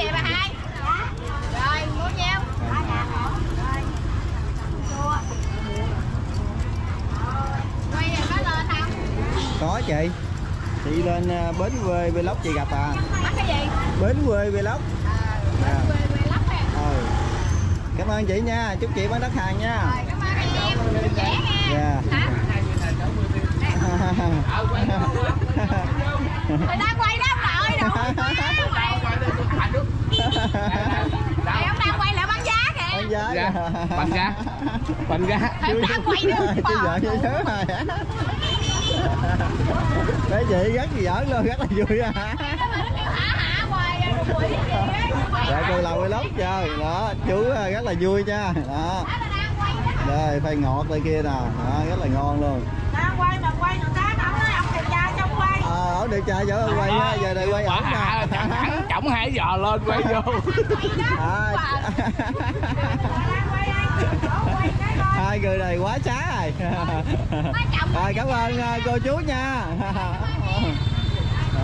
[SPEAKER 3] có
[SPEAKER 1] chị. Chị lên à, bến quê vlog chị gặp à. Bến quê vlog à.
[SPEAKER 3] quê quê lắm nè
[SPEAKER 1] ừ. cảm ơn chị nha. Chúc chị bán đất hàng nha.
[SPEAKER 3] Rồi cảm ơn em. Nha
[SPEAKER 1] dạ.
[SPEAKER 3] Hả người ta quay đó nội rồi Này ông đang quay lại bán giá kìa.
[SPEAKER 1] Bán giá
[SPEAKER 5] Dạ, bán giá. Bán giá.
[SPEAKER 3] Ông đang quay nữa
[SPEAKER 1] chứ giỡn như thế này đấy chị rất là giỡn luôn rất là vui à
[SPEAKER 3] hả hả hoài à, quỷ gì á
[SPEAKER 1] dạ cô làm vlog chơi đó chú à, rất là vui nha. Đó.
[SPEAKER 3] Là quay
[SPEAKER 1] đây phai ngọt đây kia nè. Đó, rất là ngon luôn.
[SPEAKER 3] Đang quay mà quay người ta đâu nói ông trong quay.
[SPEAKER 1] À, trai chỗ quay á, giờ này quay ổn
[SPEAKER 5] Hạ
[SPEAKER 1] nè
[SPEAKER 5] chổng hai giò lên quay vô.
[SPEAKER 1] à,
[SPEAKER 3] quay đây quay
[SPEAKER 1] hai người này quá xá rồi. À, cảm ơn à, cô chú nha.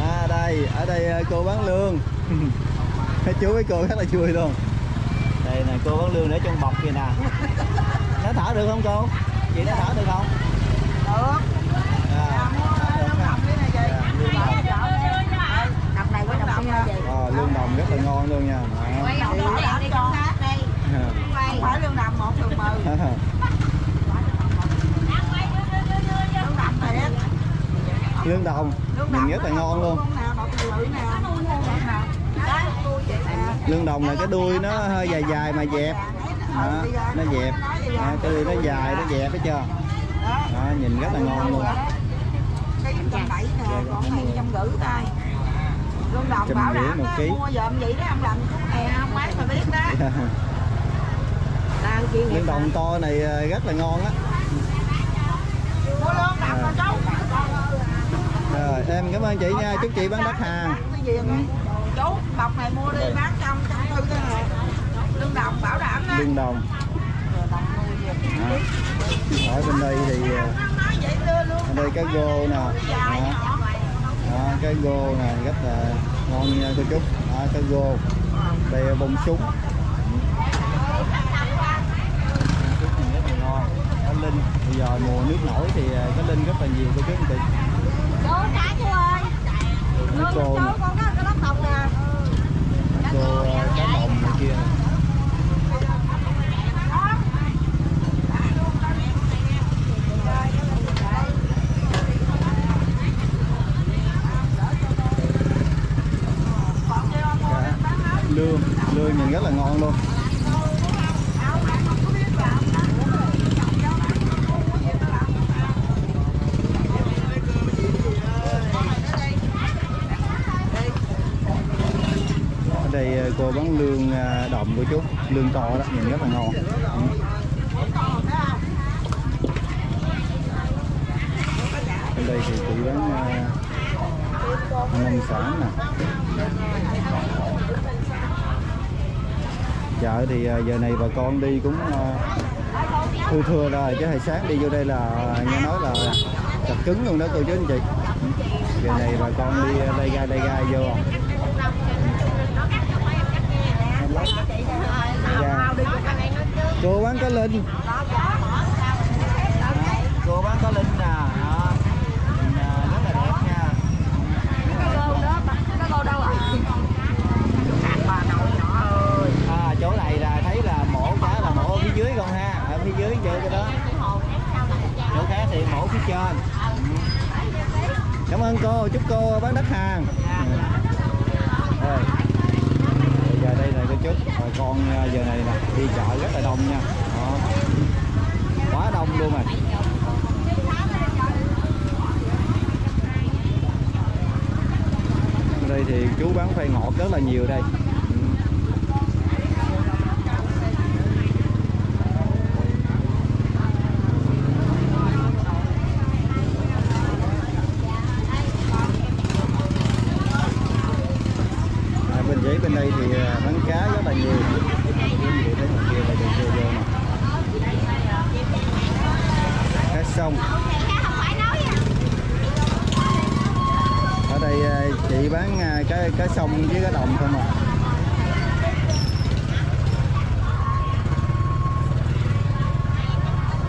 [SPEAKER 1] À, đây ở đây à, cô bán lương chú với cô rất là vui luôn. Đây nè cô bán lương để trong bọc kìa nè. Nó thở được không cô? Chị nó thở được không?
[SPEAKER 3] Được.
[SPEAKER 1] À, à, lương đồng rất là ngon luôn nha. Đó.
[SPEAKER 3] quay ông đỏ đỏ đi con sát đi quay không phải lương đồng một đường mười lương đồng
[SPEAKER 1] nhìn rất là ngon luôn lương đồng là cái đuôi nó hơi dài dài mà dẹp. Đó, nó dẹp. Đó, cái đuôi nó dài nó dẹp hết chưa đó, nhìn rất là ngon luôn.
[SPEAKER 3] Cái bảy nè còn hai trăm rưỡi lương đồng
[SPEAKER 1] Trăm
[SPEAKER 3] bảo
[SPEAKER 1] rưỡi
[SPEAKER 3] đảm
[SPEAKER 1] một
[SPEAKER 3] á,
[SPEAKER 1] ký.
[SPEAKER 3] mua giùm vậy đó ông làm chút hè không bán mà biết đó. Đang chuyên nghiệp
[SPEAKER 1] lương đồng to này à, rất là ngon á.
[SPEAKER 3] Trấu
[SPEAKER 1] rồi em cảm ơn chị nha. Chúc chị bán đất hàng
[SPEAKER 3] cái chú bọc này mua đi bán trong trong tư cái này lương đồng bảo đảm đó
[SPEAKER 1] lương đồng. Đó. ở bên đây thì à,
[SPEAKER 3] nói vậy đưa luôn
[SPEAKER 1] ở đây cái gô nè. Đó, cái gô này rất là ngon nha cô chú. Đó, cái gô. Đây là bông súng. Súng này rất là ngon cá linh bây giờ mùa nước nổi thì à, cá linh rất là nhiều cô chú anh chị
[SPEAKER 3] chú trả chú ơi lương
[SPEAKER 1] cô nè.
[SPEAKER 3] nè
[SPEAKER 1] cô cá mồng này kia. Nè Cá lương lương nhìn rất là ngon luôn ở đây ờ, cô bán lương à, đồng của chú. Lương to đó, nhìn rất là ngon. Ừ. ở đây thì chị bán à, nông sản nè. Chợ thì à, giờ này bà con đi cũng thưa thưa rồi chứ hồi sáng đi vô đây là, nghe nói là chặt cứng luôn đó cô chú anh chị. Ừ. Giờ này bà con đi đây ra đây ra vô. cô bán cá linh. Cô bán cá linh nè à. rất là đẹp nha. Cô đâu ạ bà nội nhỏ ơi chỗ này là thấy là mổ cá là mổ phía dưới con ha. Phía dưới vậy cái đó.
[SPEAKER 3] Chỗ khác
[SPEAKER 1] thì mổ phía trên. Cảm ơn cô chúc cô bán đất hàng. Dạ. Rồi con à, giờ này nè, đi chợ rất là đông nha. Đó. quá đông luôn mà đây thì chú bán khoai ngọt rất là nhiều đây Ừ. À, bên dãy bên đây thì à, bán cá rất là nhiều quý vị thấy ngoài kia là đường vô vô nè cá sông ở đây à, chị bán à, cá cá sông với cá đồng không à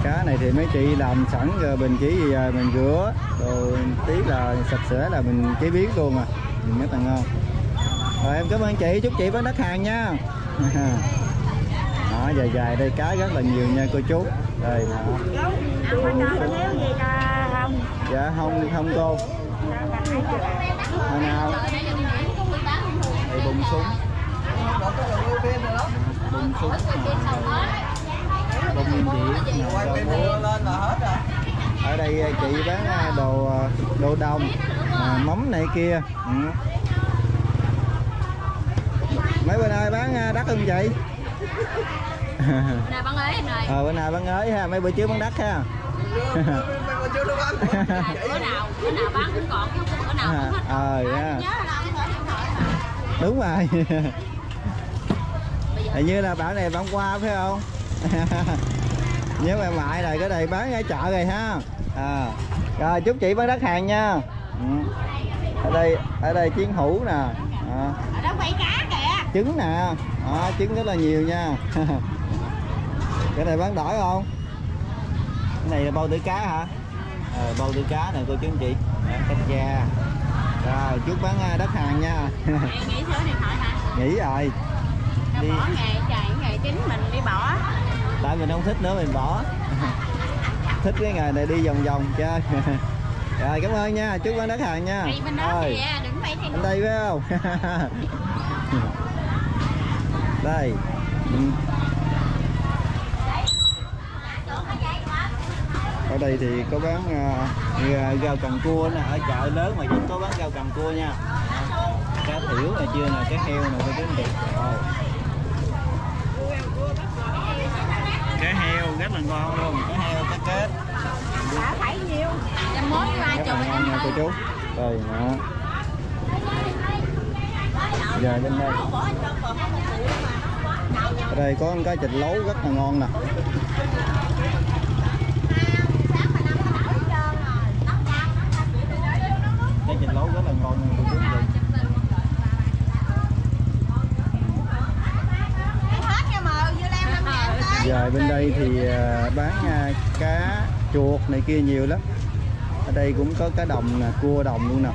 [SPEAKER 1] cá này thì mấy chị làm sẵn ờ, rồi mình chỉ rồi mình ờ, rửa rồi tí là sạch sẽ là mình chế biến luôn à. Nhìn rất là ngon. Rồi, em cảm ơn chị, chúc chị bán đất hàng nha. Đó, dài dài đây, cá rất là nhiều nha, cô chú. Đây, đó. dạ không không cô. Hồi nào. Đây bùng súng. Bùng súng bung dĩa ở đây à, chị bán à, đồ à, đồ đồng à, mắm này kia ừ. mấy bữa nay bán à, đắt không chị
[SPEAKER 2] Nè bắn ế rồi.
[SPEAKER 1] ờ bữa nay bán ới ha mấy bữa trước bán đắt ha
[SPEAKER 2] Bữa nào bữa nào bán cũng còn chứ bữa nào cũng hết.
[SPEAKER 1] ờ yeah.
[SPEAKER 2] nhớ là ông gọi điện thoại mà.
[SPEAKER 1] đúng rồi hình như là bạn này bạn qua phải không nhớ bạn mại là cái này bán ở chợ rồi ha. À. rồi chúc chị bán đất hàng nha. Ừ. ở đây ở đây chiến hữu nè. À.
[SPEAKER 3] ở đó quay cá kìa.
[SPEAKER 1] Trứng nè. À, trứng rất là nhiều nha. Cái này bán đỏ không? Cái này là bao tử cá hả? Ờ, bao tử cá này cô chú anh chị. À, canh da. Rồi chúc bán à, đất hàng nha.
[SPEAKER 2] Điện thoại hả?
[SPEAKER 1] nghỉ rồi. Đi.
[SPEAKER 2] bỏ nghề chạy nghề chính mình đi bỏ.
[SPEAKER 1] Mình không thích nữa mình bỏ. Thích cái nghề này đi vòng vòng chơi. Rồi cảm ơn nha. Chúc bán đất hàng nha.
[SPEAKER 2] Đi bên đó
[SPEAKER 1] Rồi,
[SPEAKER 2] kìa, đừng phải thì
[SPEAKER 1] bên đây phải không? Đây. Ở đây thì có bán rau cần cua nè. Ở chợ lớn mà vẫn có bán rau cần cua nha. Cá thiểu này chưa nè cá heo nè có tiếng đẹp cá heo rất là ngon luôn. Cá heo cá kết
[SPEAKER 3] đã phải nhiều.
[SPEAKER 2] Trăm mốt ba
[SPEAKER 1] rất
[SPEAKER 2] chục
[SPEAKER 1] là ngon nha cô chú. Đây đó giờ bên đây. Ở đây có cái thịt lấu rất là ngon nè cái thịt lấu rất là ngon nha cô chú anh chị
[SPEAKER 3] hết nha mờ dưa leo năm
[SPEAKER 1] bên đây thì à, bán à, cá, chuột này kia nhiều lắm. Ở đây cũng có cá đồng nè, cua đồng luôn nè.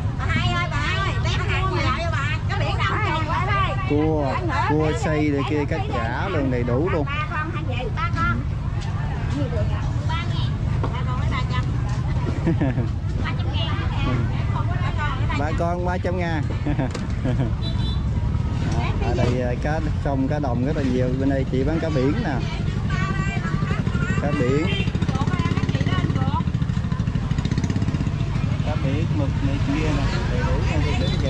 [SPEAKER 1] Cua cua xay này kia, cá chả luôn đầy đủ luôn.
[SPEAKER 3] Ba con ba ba con ba trăm ngàn. Ba con ba
[SPEAKER 1] 300 ngàn ở đây à, cá sông cá đồng rất là nhiều. Bên đây chị bán cá biển nè cá biển cá biển mực này kia nè đầy đủ chú anh chị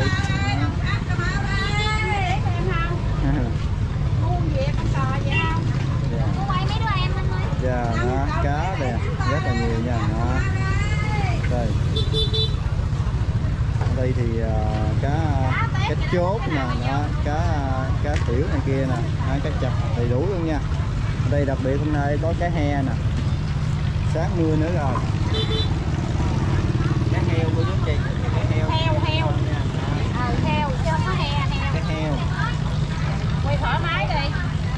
[SPEAKER 1] Đó. Dạ. cá nè, rất là nhiều nha. Đây. Ở đây thì à, cá cá chốt nè, đó, cá cá tiểu này kia nè, cá chạch đầy đủ luôn nha. Đây đặc biệt hôm nay có cá he nè. Sáng mưa nữa rồi. Cá heo cô chú anh chị, cá heo.
[SPEAKER 3] Heo, heo. Ờ heo chứ không có he heo
[SPEAKER 1] Cá heo,
[SPEAKER 3] quay thoải mái đi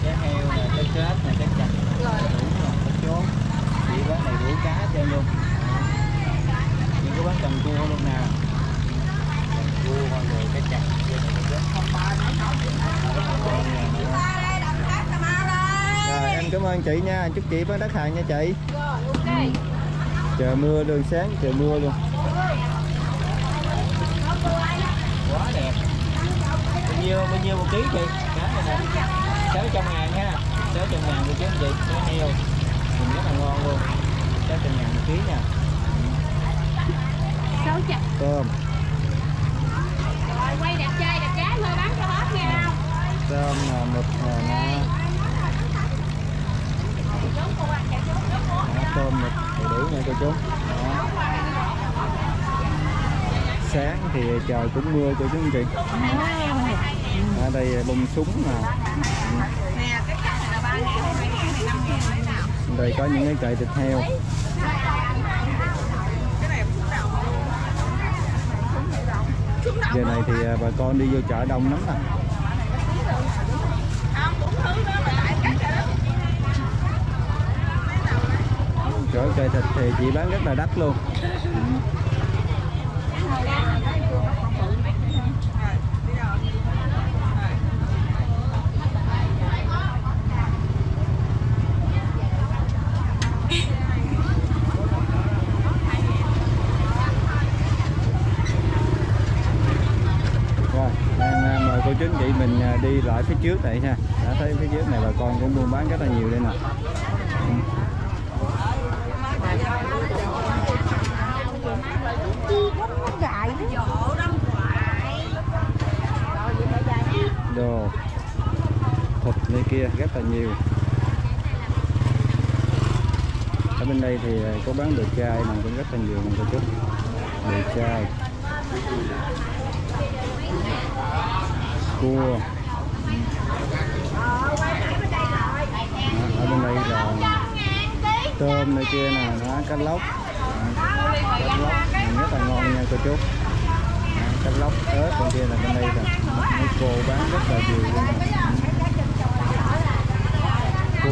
[SPEAKER 1] cá heo nè, cá chết nè, cá chạch.
[SPEAKER 3] rồi
[SPEAKER 1] đủ rồi, cá chốt. Chị bán đầy đủ cá cho luôn. Chị có bán cần cua luôn nè. Cần cua hoặc rồi cá chốt. Rồi em cảm ơn chị nha, chúc chị bán đất hàng nha chị.
[SPEAKER 3] rồi ok
[SPEAKER 1] Trời mưa luôn sáng trời mưa luôn. Quá đẹp. Bao nhiêu bao nhiêu một ký chị? Cá này nè. sáu trăm ngàn ha sáu trăm ngàn của chú anh chị nó heo nhìn rất là ngon luôn sáu trăm ngàn một ký nha
[SPEAKER 3] sáu chặt
[SPEAKER 1] tôm
[SPEAKER 3] rồi quay đẹp trai đẹp gái thôi bán cho hết nghe không
[SPEAKER 1] tôm là một ngàn ha Đó, tôm một đầy đủ nha cô chú. Đó. sáng thì trời cũng mưa cô chú anh chị. Ở đây bông súng nè ừ. đây có những cái cây thịt heo. Giờ này thì à, bà con đi vô chợ đông lắm nè. Chỗ thịt thì chị bán rất là đắt luôn. Rồi đang à, mời cô chú anh chị mình à, đi lại phía trước này ha. Đã thấy phía trước này bà con cũng buôn bán rất là nhiều đây nè Ừ. đồ thịt này kia rất là nhiều. Ở bên đây thì à, có bán đồ chai mà cũng rất là nhiều mình cô chú. Đồ chai. Cua. Ừ. Ở bên đây là tôm này kia nè đó, cá lóc. Cá lóc rất là ngon nha cô chú. Cá lóc ớt bên kia là bên đây là mấy cô bán rất là nhiều luôn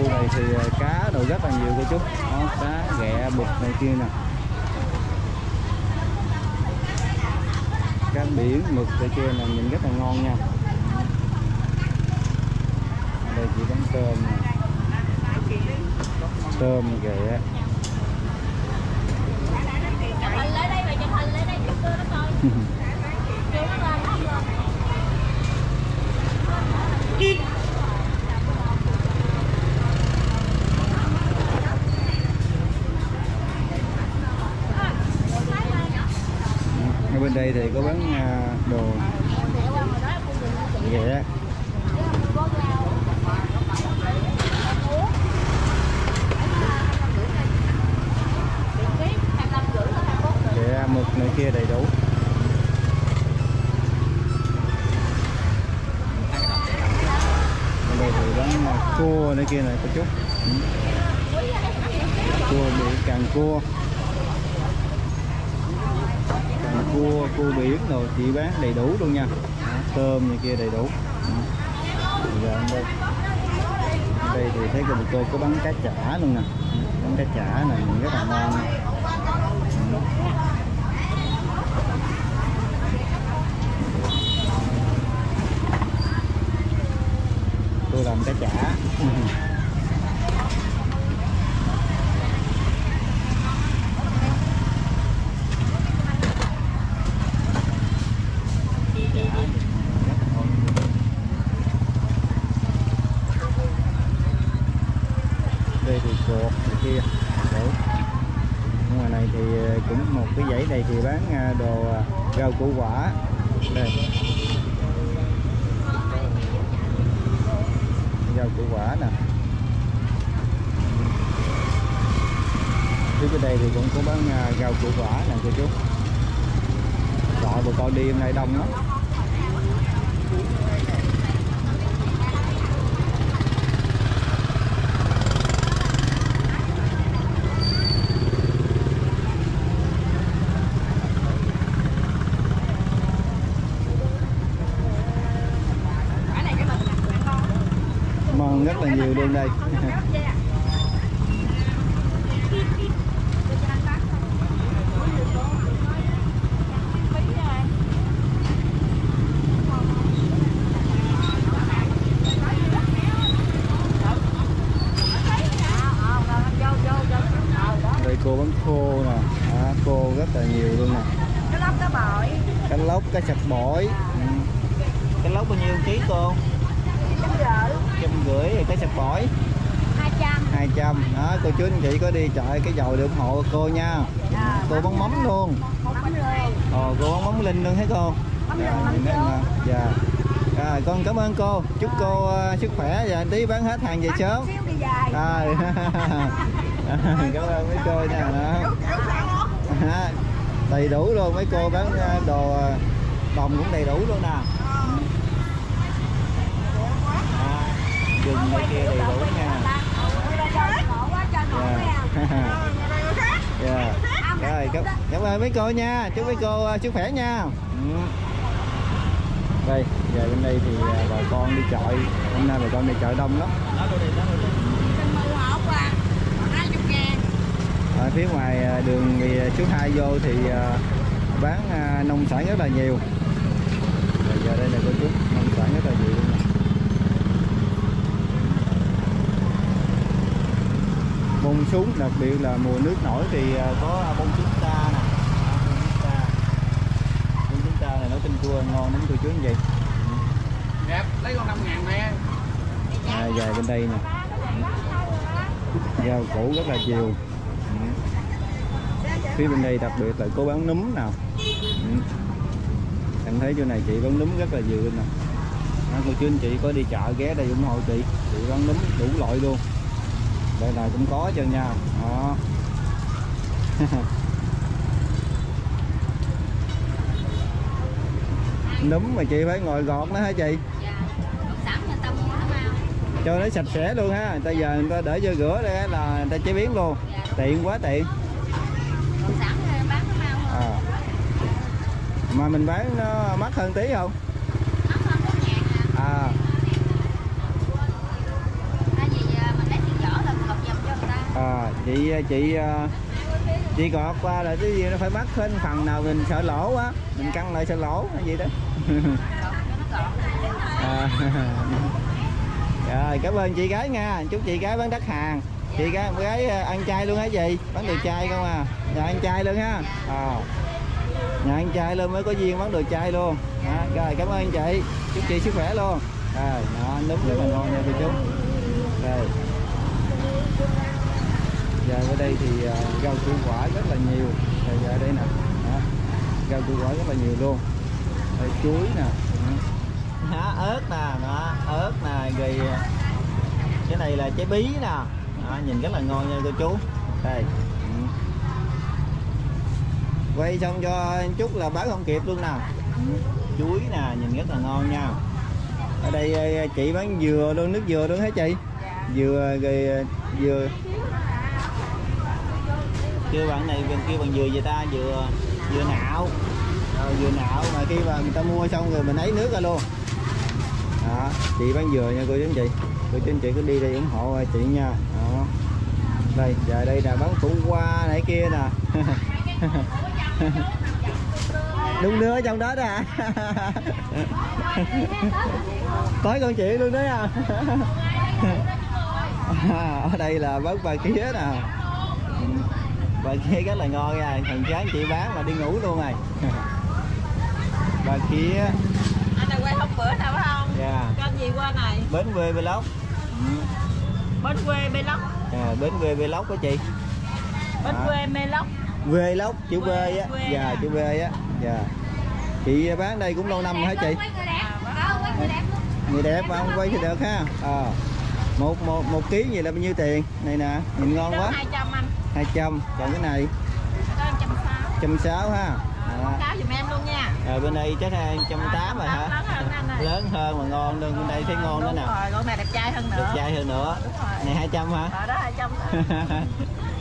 [SPEAKER 1] khu này thì ờ, cá đồ rất là nhiều cô chú. Đó, cá ghẹ bụt này kia nè. Cá biển mực này kia là nhìn rất là ngon nha. Ở đây chỉ bán tôm nè. Tôm ghẹ
[SPEAKER 3] chụp hình lấy đây mày chụp hình lấy đây chụp cơ nó coi Kêu nó lên nó không lên
[SPEAKER 1] ở bên đây thì có bán à, đồ ghẹ ghẹ mực này kia đầy đủ ở đây thì bán à, cua này kia này có chút Ừ. cua biển càng cua càng cua cua biển rồi chị bán đầy đủ luôn nha Đó, tôm này kia đầy đủ Ừ. giờ ở đây ở đây thì thấy cô cô có bán cá chả luôn nè. Ừ, cá chả này nhìn rất là ngon nha. Ừ. tôi làm cá chả đây thì cột này kia đủ ngoài này thì ờ, cũng một cái dãy này thì bán à, đồ à, rau củ quả đây rau củ quả nè phía bên đây thì cũng có bán à, rau củ quả nè cô chú chợ bà con đi hôm nay đông lắm
[SPEAKER 2] cái này cái mình nè bạn con
[SPEAKER 1] món rất là nhiều luôn đây đây cô bán khô nè à, khô rất là nhiều luôn nè
[SPEAKER 2] cái lóc cá bội
[SPEAKER 1] cá lóc cá sặc bổi ừ. cá lóc bao nhiêu ký cô
[SPEAKER 2] cái giờ
[SPEAKER 1] trăm rưỡi cái sạch bỏi
[SPEAKER 3] 200
[SPEAKER 1] 200 đó cô chú anh chị có đi chợ cái dầu để ủng hộ cô nha
[SPEAKER 3] Dạ,
[SPEAKER 1] cô bán mắm luôn
[SPEAKER 3] một bánh luôn
[SPEAKER 1] Ồ, cô bán mắm linh luôn thấy cô
[SPEAKER 3] Mắm
[SPEAKER 1] Dạ,
[SPEAKER 3] linh, mắm
[SPEAKER 1] nhìn thấy
[SPEAKER 3] chua.
[SPEAKER 1] ngon. dạ rồi con cảm ơn cô chúc cô ờ, sức khỏe và tí bán hết hàng về sớm. Rồi. Cảm ơn mấy cô nha. Đầy đủ luôn mấy cô bán ờ, đồ ờ, đồng cũng đầy đủ luôn nè. Gừng này kia đầy đủ nha. Dạ. Dạ. Rồi cảm, ơn mấy cô nha. Chúc mấy cô ờ, sức khỏe nha. Ừ đây. Giờ bên đây thì à, bà con đi chợ, hôm nay bà con đi chợ đông lắm. Ở phía ngoài à, đường thì à, số 2 vô thì bán nông sản rất là nhiều. Rồi giờ đây là cô chú, nông sản rất là nhiều luôn. Bông súng, đặc biệt là mùa nước nổi thì có bông súng ta nè À, bông súng ta bông tinh cua ngon lắm cô chú anh chị
[SPEAKER 5] Đẹp, lấy con 5 ngàn nè.
[SPEAKER 1] À, dài bên đây nè. Rau củ rất là nhiều. Phía bên đây đặc biệt là cô bán núm nào. Em thấy chỗ này chị bán núm rất là nhiều luôn nè. Đó, cô chú anh chị có đi chợ ghé đây ủng hộ chị. Chị bán núm đủ loại luôn. Đây là cũng có cho nha. Đó núm mà chị phải ngồi gọt nó hả chị?
[SPEAKER 3] Mau
[SPEAKER 1] cho nó sạch sẽ luôn ha. Người ta giờ người ta để vô rửa đây là người ta chế biến luôn. Tiện quá tiện. À. mà mình bán nó mắc hơn tí không?
[SPEAKER 3] À.
[SPEAKER 1] À.
[SPEAKER 3] À,
[SPEAKER 1] chị chị chị gọt qua là cái gì nó phải mắc hơn phần nào mình sợ lỗ quá mình căng lại sợ lỗ hay gì đó à. rồi cảm ơn chị gái nha. Chúc chị gái bán đất hàng. Chị gái gái à, ăn chay luôn hả chị. Bán đồ chay không à? Nhà ăn chay luôn ha. À. nhà ăn chay luôn mới có duyên bán đồ chay luôn. À, rồi cảm ơn chị. Chúc chị sức khỏe luôn. Rồi đó nấm rất là ngon nha cô chú. Đây giờ ở đây thì uh, rau củ quả rất là nhiều. Rồi giờ đây nè. Đó. rau củ quả rất là nhiều luôn rồi chuối nè. Đó. Há, ớt nè đó ớt nè rồi cái này là trái bí nè. Đó, nhìn rất là ngon nha cô chú. Đây. Quay xong cho chút là bán không kịp luôn nè. Chuối nè nhìn rất là ngon nha. Ở đây à, chị bán dừa luôn nước dừa luôn hả chị? Dừa rồi à, dừa. Kêu bạn này bên kia bằng dừa gì ta dừa dừa nạo Dừa nạo mà khi mà người ta mua xong rồi mình lấy nước ra luôn. Đó chị bán dừa nha cô chú anh chị. Cô chú anh chị cứ đi đây ủng hộ chị nha. Đó. Đây giờ đây là bán củ qua nãy kia nè. Đúng đứa trong đó nè tới con chị luôn đấy à À, ở đây là bán bà kia nè. Bà kia rất là ngon nha thằng sáng chị bán mà đi ngủ luôn rồi bà kia
[SPEAKER 2] anh này quay hôm bữa nào phải không?
[SPEAKER 1] Dạ.
[SPEAKER 2] Kênh gì qua này?
[SPEAKER 1] Bến quê vlog. Ừ.
[SPEAKER 2] bến quê Vlog.
[SPEAKER 1] À, bến quê vlog của chị.
[SPEAKER 2] Bến
[SPEAKER 1] À.
[SPEAKER 2] quê Vlog.
[SPEAKER 1] Quê lóc chữ V á. dạ
[SPEAKER 2] à.
[SPEAKER 1] chữ V á. Dạ. Chị bán đây cũng lâu năm rồi hả chị?
[SPEAKER 3] Quay người đẹp quay người đẹp. Luôn
[SPEAKER 1] người đẹp mà không quay thì được ha. À, một một một ký gì là bao nhiêu tiền? Này nè nhìn ngon quá.
[SPEAKER 2] 200 anh.
[SPEAKER 1] 200 còn cái này.
[SPEAKER 2] Có 160
[SPEAKER 1] trăm sáu ha à,
[SPEAKER 2] cáo giùm em luôn nha.
[SPEAKER 1] Rồi bên đây chắc là trăm tám rồi hả?
[SPEAKER 2] lớn hơn anh này
[SPEAKER 1] lớn hơn mà ngon hơn bên đây thấy ngon nữa
[SPEAKER 2] đúng
[SPEAKER 1] nè.
[SPEAKER 2] rồi con này đẹp trai hơn nữa.
[SPEAKER 1] được dai hơn nữa.
[SPEAKER 2] Đúng rồi.
[SPEAKER 1] Này 200 hả?
[SPEAKER 2] Ở đó 200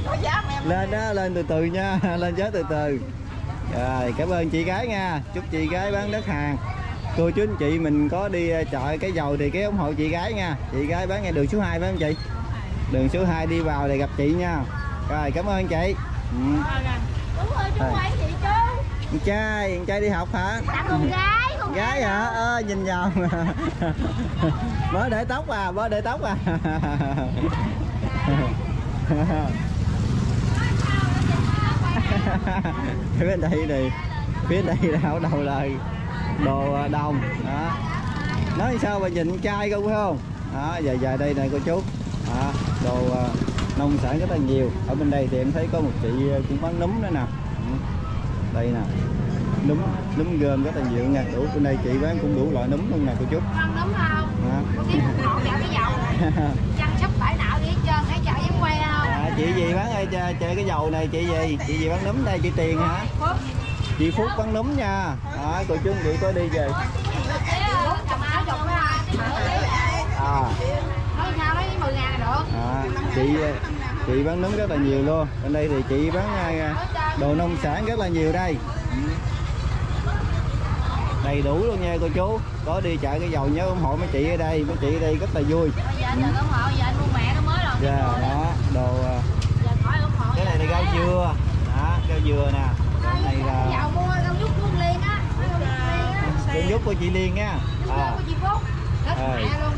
[SPEAKER 2] có giá mà em
[SPEAKER 1] lên đó lên từ từ nha. Lên giá từ từ. Rồi cảm ơn chị gái nha. Chúc chị gái bán đất hàng. Cô chú anh chị mình có đi ờ, chợ cái dầu thì cái ủng hộ chị gái nha. Chị gái bán ngay đường số 2 phải không chị? Đường số 2 đi vào để gặp chị nha. Rồi cảm ơn chị. Ừ.
[SPEAKER 3] đúng rồi
[SPEAKER 1] Đây.
[SPEAKER 3] quay chị chú
[SPEAKER 1] Con trai con trai đi học hả?
[SPEAKER 3] Tặng con gái con
[SPEAKER 1] gái hả? ơ nhìn nhầm mới để tóc à mới để tóc à. Phía đây này phía đây là ở đầu lời đồ đồng đó. Nói sao mà nhìn trai không phải không? Đó dài dài đây này cô chú. Đó, đồ à, nông sản rất là nhiều. Ở bên đây thì em thấy có một chị à, cũng bán núm nữa nè. Đây nè. Núm núm gơm rất là nhiều nha. Đủ bên đây chị bán cũng đủ loại núm luôn nè cô chú.
[SPEAKER 3] Không? cái dầu. Chăn sắp bãi não đi hết trơn chợ giống quay không?
[SPEAKER 1] à, chị gì bán ơi chơi, chơi cái dầu này chị gì? Chị gì bán núm đây chị tiền hả? Chị phúc. Bán núm nha. Đó cô chú chị có đi về.
[SPEAKER 3] Phúc cầm áo chụp phải không?
[SPEAKER 1] à.
[SPEAKER 3] Nói sao nói 10 ngàn là được.
[SPEAKER 1] À, chị chị bán nấm rất là nhiều luôn. Bên đây thì chị bán à, đồ nông sản rất là nhiều đây. Đầy đủ luôn nha cô chú. Có đi chạy cái dầu nhớ ủng hộ mấy chị ở đây. Mấy chị ở đây rất là vui. Dạ đó đồ à, cái này là rau dừa. Đó rau dừa nè. Cái này là
[SPEAKER 3] rau nhút
[SPEAKER 1] của chị Liên nha. À,
[SPEAKER 3] của chị Phúc.
[SPEAKER 1] Ờ.
[SPEAKER 3] mẹ luôn.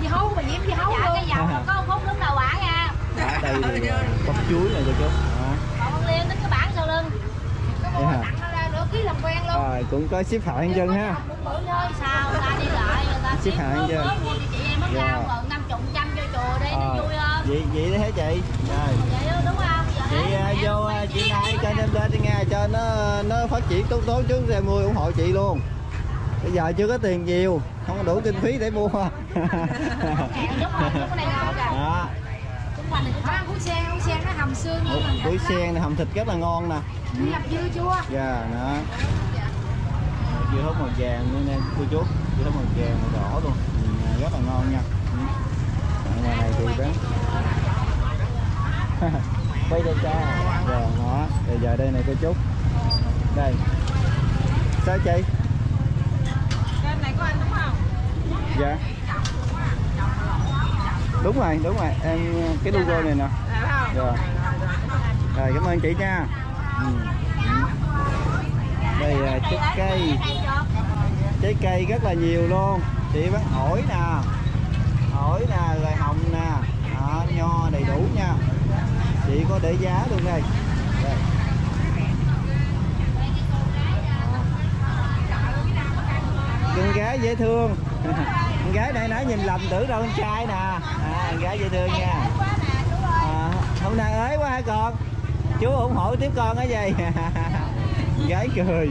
[SPEAKER 3] Chị hú mà nhiễm chị hú luôn cái dầu mà có Phúc đứng đầu bả nha
[SPEAKER 1] ở đây thì à, bắp chuối này cô chú.
[SPEAKER 3] Còn con Liên tính cái bảng sau lưng. Có mua
[SPEAKER 1] Dạ.
[SPEAKER 3] tặng nó ra nửa ký làm quen luôn.
[SPEAKER 1] Rồi cũng có ship hạn chân ha
[SPEAKER 3] sao ta đi lại người ta
[SPEAKER 1] Xếp hạng
[SPEAKER 3] cho. chị em mất
[SPEAKER 1] Dạ.
[SPEAKER 3] rau rồi năm chục trăm cho chùa đi nó
[SPEAKER 1] Ờ,
[SPEAKER 3] vui không?
[SPEAKER 1] vậy vậy đó hả chị? Rồi.
[SPEAKER 3] Vậy đúng không?
[SPEAKER 1] Chị vô chị nay kênh em lên đi nghe cho nó nó phát triển tốt tốt chứ ra mua ủng hộ chị luôn. Bây giờ chưa có tiền nhiều không đủ kinh phí để mua.
[SPEAKER 3] Rồi
[SPEAKER 1] đó
[SPEAKER 3] ăn củ sen củ sen nó hầm xương
[SPEAKER 1] bưởi sen này hầm thịt rất là ngon nè.
[SPEAKER 3] Đi lập dưa chua
[SPEAKER 1] dạ đó. Dưa hấu màu vàng nữa nè cô chú. Dưa hấu màu vàng màu đỏ luôn. À, rất là ngon nha. Ừ. ở ngoài này thì bán. Quay đây cha. Rồi đó. Bây giờ đây này cô chú. Đây. Sao chị?
[SPEAKER 2] Kênh này có anh đúng không?
[SPEAKER 1] dạ đúng rồi đúng rồi. Em cái logo này nè.
[SPEAKER 2] Dạ không?
[SPEAKER 1] rồi rồi cảm ơn chị nha. Ừ. Đây là trái cây. Trái cây rất là nhiều luôn. Chị bán ổi nè. Ổi nè rồi hồng nè. Đó, nho đầy đủ nha. Chị có để giá luôn đây. Đây. Con gái dễ thương. Con gái này nãy nhìn lầm tưởng đâu con trai nè bạn gái dễ thương nha. À, hôm nay ế quá hả con? Chú ủng hộ tiếp con cái gì gái cười.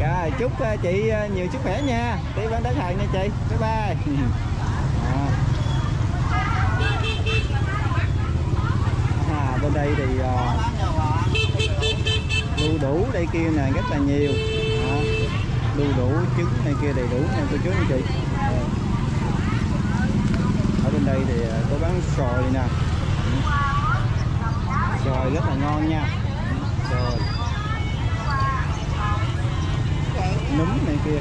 [SPEAKER 1] Rồi chúc ờ, chị ờ, nhiều sức khỏe nha. Đi bán đất hàng nha chị. Bye bye. À. à. bên đây thì ờ, đu đủ đây kia nè rất là nhiều. À, đu đủ trứng này kia đầy đủ nè cô chú anh chị bên đây thì à, có bán sòi nè. Sòi rất là ngon nha. Sòi núm này kia.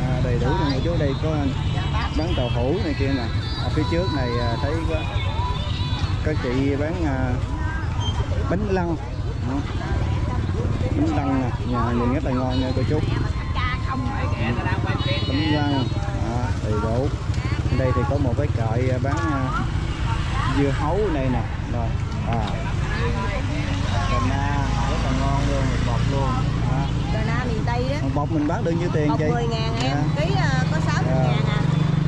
[SPEAKER 1] À, đầy đủ này chú đây có bán tàu hũ này kia nè. Ở phía trước này à, thấy có các chị bán à, bánh lăng. Bánh lăng nè nhà nhìn rất là ngon nha cô chú. Bánh lăng. À, đầy đủ đây thì có một cái cậy à, bán à, dưa hấu này nè. Rồi à. Cà na rất là ngon luôn một bọc luôn. À,
[SPEAKER 2] Cà na miền Tây đó
[SPEAKER 1] một bọc mình bán được nhiêu tiền
[SPEAKER 2] Một
[SPEAKER 1] chị?
[SPEAKER 2] 10 ngàn em,
[SPEAKER 1] Dạ.
[SPEAKER 2] ký ờ, có 60
[SPEAKER 1] Dạ.
[SPEAKER 2] ngàn à.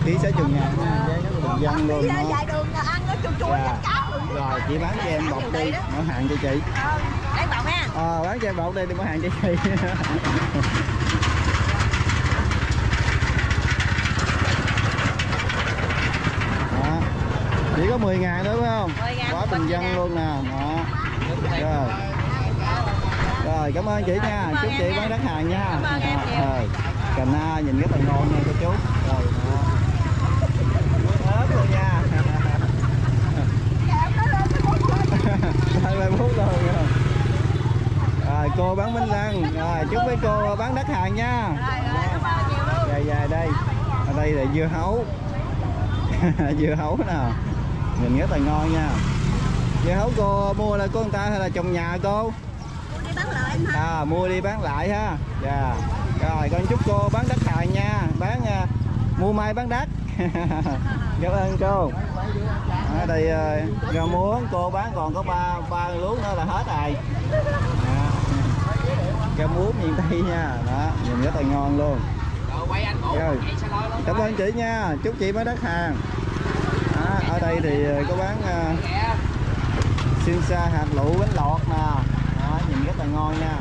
[SPEAKER 1] Ký sáu chục ngàn. Giá rất là bình dân luôn
[SPEAKER 2] Đi ra
[SPEAKER 1] đó.
[SPEAKER 2] đường ăn nó chua chua
[SPEAKER 1] Dạ.
[SPEAKER 2] luôn.
[SPEAKER 1] Rồi chị bán cho em bọc đi. Mở hàng cho chị.
[SPEAKER 2] Ờ, Đấy bảo ha.
[SPEAKER 1] Ờ bán cho em bọc đi đi mở hàng cho chị đó chỉ có 10 ngàn nữa phải không?
[SPEAKER 2] 10 ngàn,
[SPEAKER 1] quá bình dân luôn nè. Đó. Rồi. Rồi. Cảm ơn chị nha. Chúc chị bán đắt hàng nha. Rồi cà na nhìn rất là ngon nha cô chú. Rồi ớt luôn nha. Hai phút luôn rồi cô bán bánh lăng rồi chúc mấy cô bán đắt hàng nha. Dài dài đây. Ở đây là dưa hấu. Dưa hấu nè nhìn rất là ngon nha. Dưa hấu cô mua là của người ta hay là trồng nhà cô?
[SPEAKER 2] Đi bán lại em ha
[SPEAKER 1] à mua đi bán lại ha. Dạ. Rồi con chúc cô bán đắt hàng nha. Bán à, mua mai bán đắt cảm ơn cô. Ở đây à, rau muống cô bán còn có ba ba luống nữa là hết rồi. Dạ. rau muống miền tây nha. Đó nhìn rất là ngon luôn.
[SPEAKER 5] Rồi. Vậy
[SPEAKER 1] cảm ơn chị nha. Chúc chị bán đắt hàng ở đây thì ờ, có bán ờ, uh, xiên xa hạt lựu bánh lọt nè. Đó, nhìn rất là ngon nha.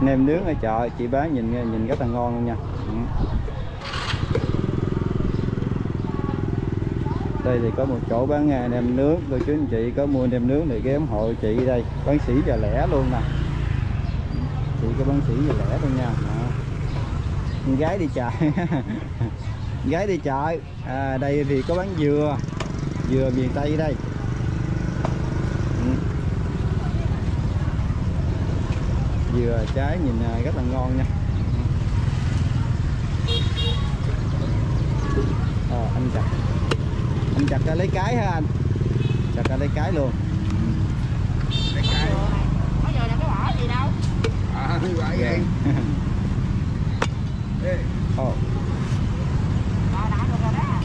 [SPEAKER 1] Nem nướng ở chợ chị bán nhìn ờ, nhìn rất là ngon luôn nha. Ừ. Đây thì có một chỗ bán nghe nem nướng. Cô chú anh chị có mua nem nướng thì ghé ủng hộ chị đây. Bán sĩ và lẻ luôn nè. Chị có bán sĩ và lẻ luôn nha. Đó. Con gái đi chợ. gái đi chợ. À, đây thì có bán dừa. Dừa miền tây đây. Ừ. dừa trái nhìn à, rất là ngon nha. Ờ, anh chặt. Anh chặt ra lấy cái ha anh. Chặt ra lấy cái luôn.
[SPEAKER 5] Lấy cái.
[SPEAKER 2] Có giờ là cái bỏ gì đâu.
[SPEAKER 5] À, vậy. Vậy. Ê,
[SPEAKER 1] Ồ,
[SPEAKER 2] Bỏ đã được rồi đó.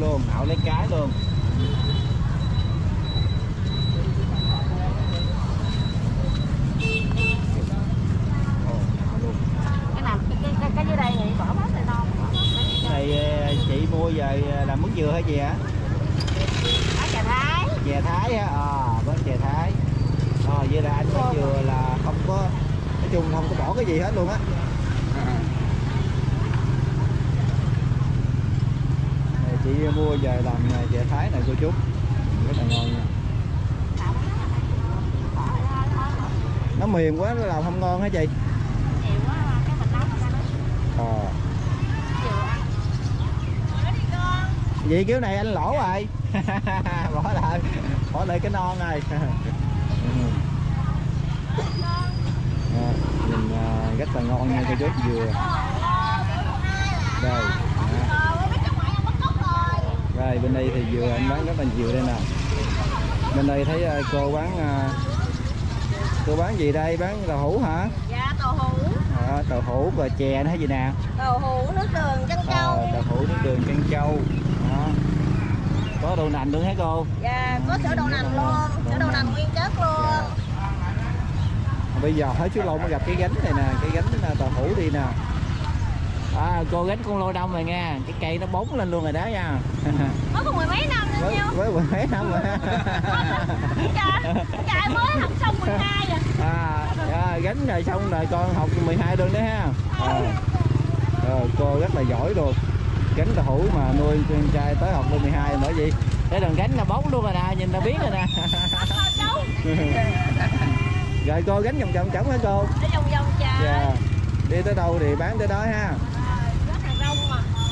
[SPEAKER 1] Nạo luôn nạo lấy cái luôn
[SPEAKER 2] rồi
[SPEAKER 1] ờ, chị mua về ờ, làm mứt dừa hay gì hả
[SPEAKER 2] Ở trà thái.
[SPEAKER 1] chè thái á à bán chè thái. Ờ vậy là anh bán dừa là không có nói chung không có bỏ cái gì hết luôn á
[SPEAKER 5] à,
[SPEAKER 1] Này, chị mua về làm chè thái này cô chú. Rất là ngon nha. Nó mềm quá, nó làm không ngon hả chị?
[SPEAKER 2] À.
[SPEAKER 1] vậy kiểu này anh lỗ rồi. Bỏ lại bỏ lại cái non này. Ừ. Ờ, nhìn ờ, rất là ngon nha cô chú. Dừa đây. Rồi bên đây thì dừa anh bán rất là nhiều đây nè. Bên đây thấy ờ, cô bán ờ, cô bán gì đây? Bán tàu hũ hả?
[SPEAKER 3] Dạ tàu hũ,
[SPEAKER 1] À, tàu hũ và chè nữa hay gì nè?
[SPEAKER 3] tàu hũ nước đường chân
[SPEAKER 1] Ờ,
[SPEAKER 3] trâu.
[SPEAKER 1] tàu hũ nước đường trân châu. Đó. Có đậu nành luôn hả cô?
[SPEAKER 3] Dạ có sữa đậu nành luôn, sữa đậu nành nguyên chất luôn.
[SPEAKER 1] Dạ. Bây giờ hết chú lâu mới gặp cái gánh này nè, cái gánh ờ, tàu hũ đi nè. À, cô gánh con lô đông rồi nha, cái cây nó bóng lên luôn rồi đó nha.
[SPEAKER 3] Mới có mười mấy năm nữa nhiêu.
[SPEAKER 1] với quần mấy năm rồi.
[SPEAKER 3] Trời, mới học xong 12 rồi.
[SPEAKER 1] à, à gánh rồi xong rồi con học 12 luôn đấy ha à, rồi cô rất là giỏi luôn gánh tàu hũ mà nuôi con trai tới học lên 12 bởi vì cái đường gánh là bóng luôn rồi nè nhìn ta biết rồi nè rồi cô gánh vòng vòng chổng hả cô
[SPEAKER 3] vòng vòng trời.
[SPEAKER 1] dạ đi tới đâu thì bán tới đó ha
[SPEAKER 3] là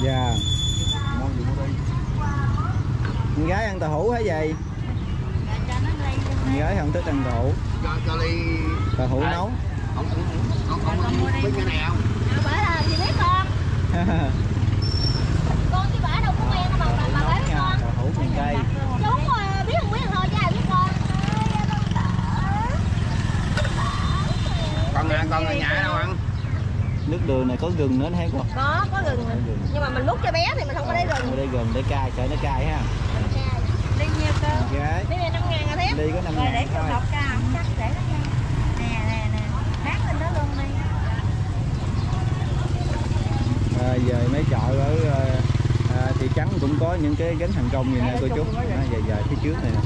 [SPEAKER 3] mà.
[SPEAKER 1] dạ con gái ăn tàu hũ hả gì con gái không thích ăn tàu hũ
[SPEAKER 5] cho cho ly
[SPEAKER 1] tàu hũ nấu
[SPEAKER 5] không ông không ông biết cái này không
[SPEAKER 3] bởi là gì biết con. Con chứ bả đâu có quen mà mà mà bả biết con.
[SPEAKER 1] tàu hũ miền tây
[SPEAKER 3] Đúng rồi, biết không biết thôi chứ ai biết con.
[SPEAKER 5] con con còn ở nhà đâu ăn
[SPEAKER 1] nước đường này có gừng nữa thấy không
[SPEAKER 3] Có, có gừng. Nhưng mà mình múc cho bé thì mình không có
[SPEAKER 1] ở
[SPEAKER 3] gừng.
[SPEAKER 1] đây gừng để cay sợ nó cay ha
[SPEAKER 2] Đi nhiều cơ.
[SPEAKER 3] Cái này 5 ngàn à thép.
[SPEAKER 1] đi có năm
[SPEAKER 2] Rồi để
[SPEAKER 1] ngàn
[SPEAKER 2] cho lọc ca chắc để nó nha. Nè nè nè. Bán lên đó luôn đi.
[SPEAKER 1] à, về mấy chợ ở à, thị trấn cũng có những cái gánh hàng rong gì nè cô chú à, dài dài phía trước này nè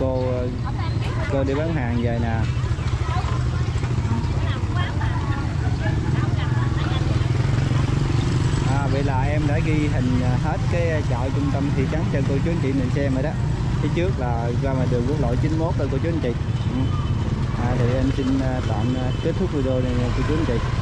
[SPEAKER 1] cô ờ, cô đi bán hàng về nè à, vậy là em đã ghi hình à, hết cái à, chợ trung tâm thị trấn cho cô chú anh chị mình xem rồi đó. Phía trước là ra ngoài đường quốc lộ 91 rồi cô chú anh chị. Ừ. À, thì em xin à, tạm kết thúc video này cô chú anh chị.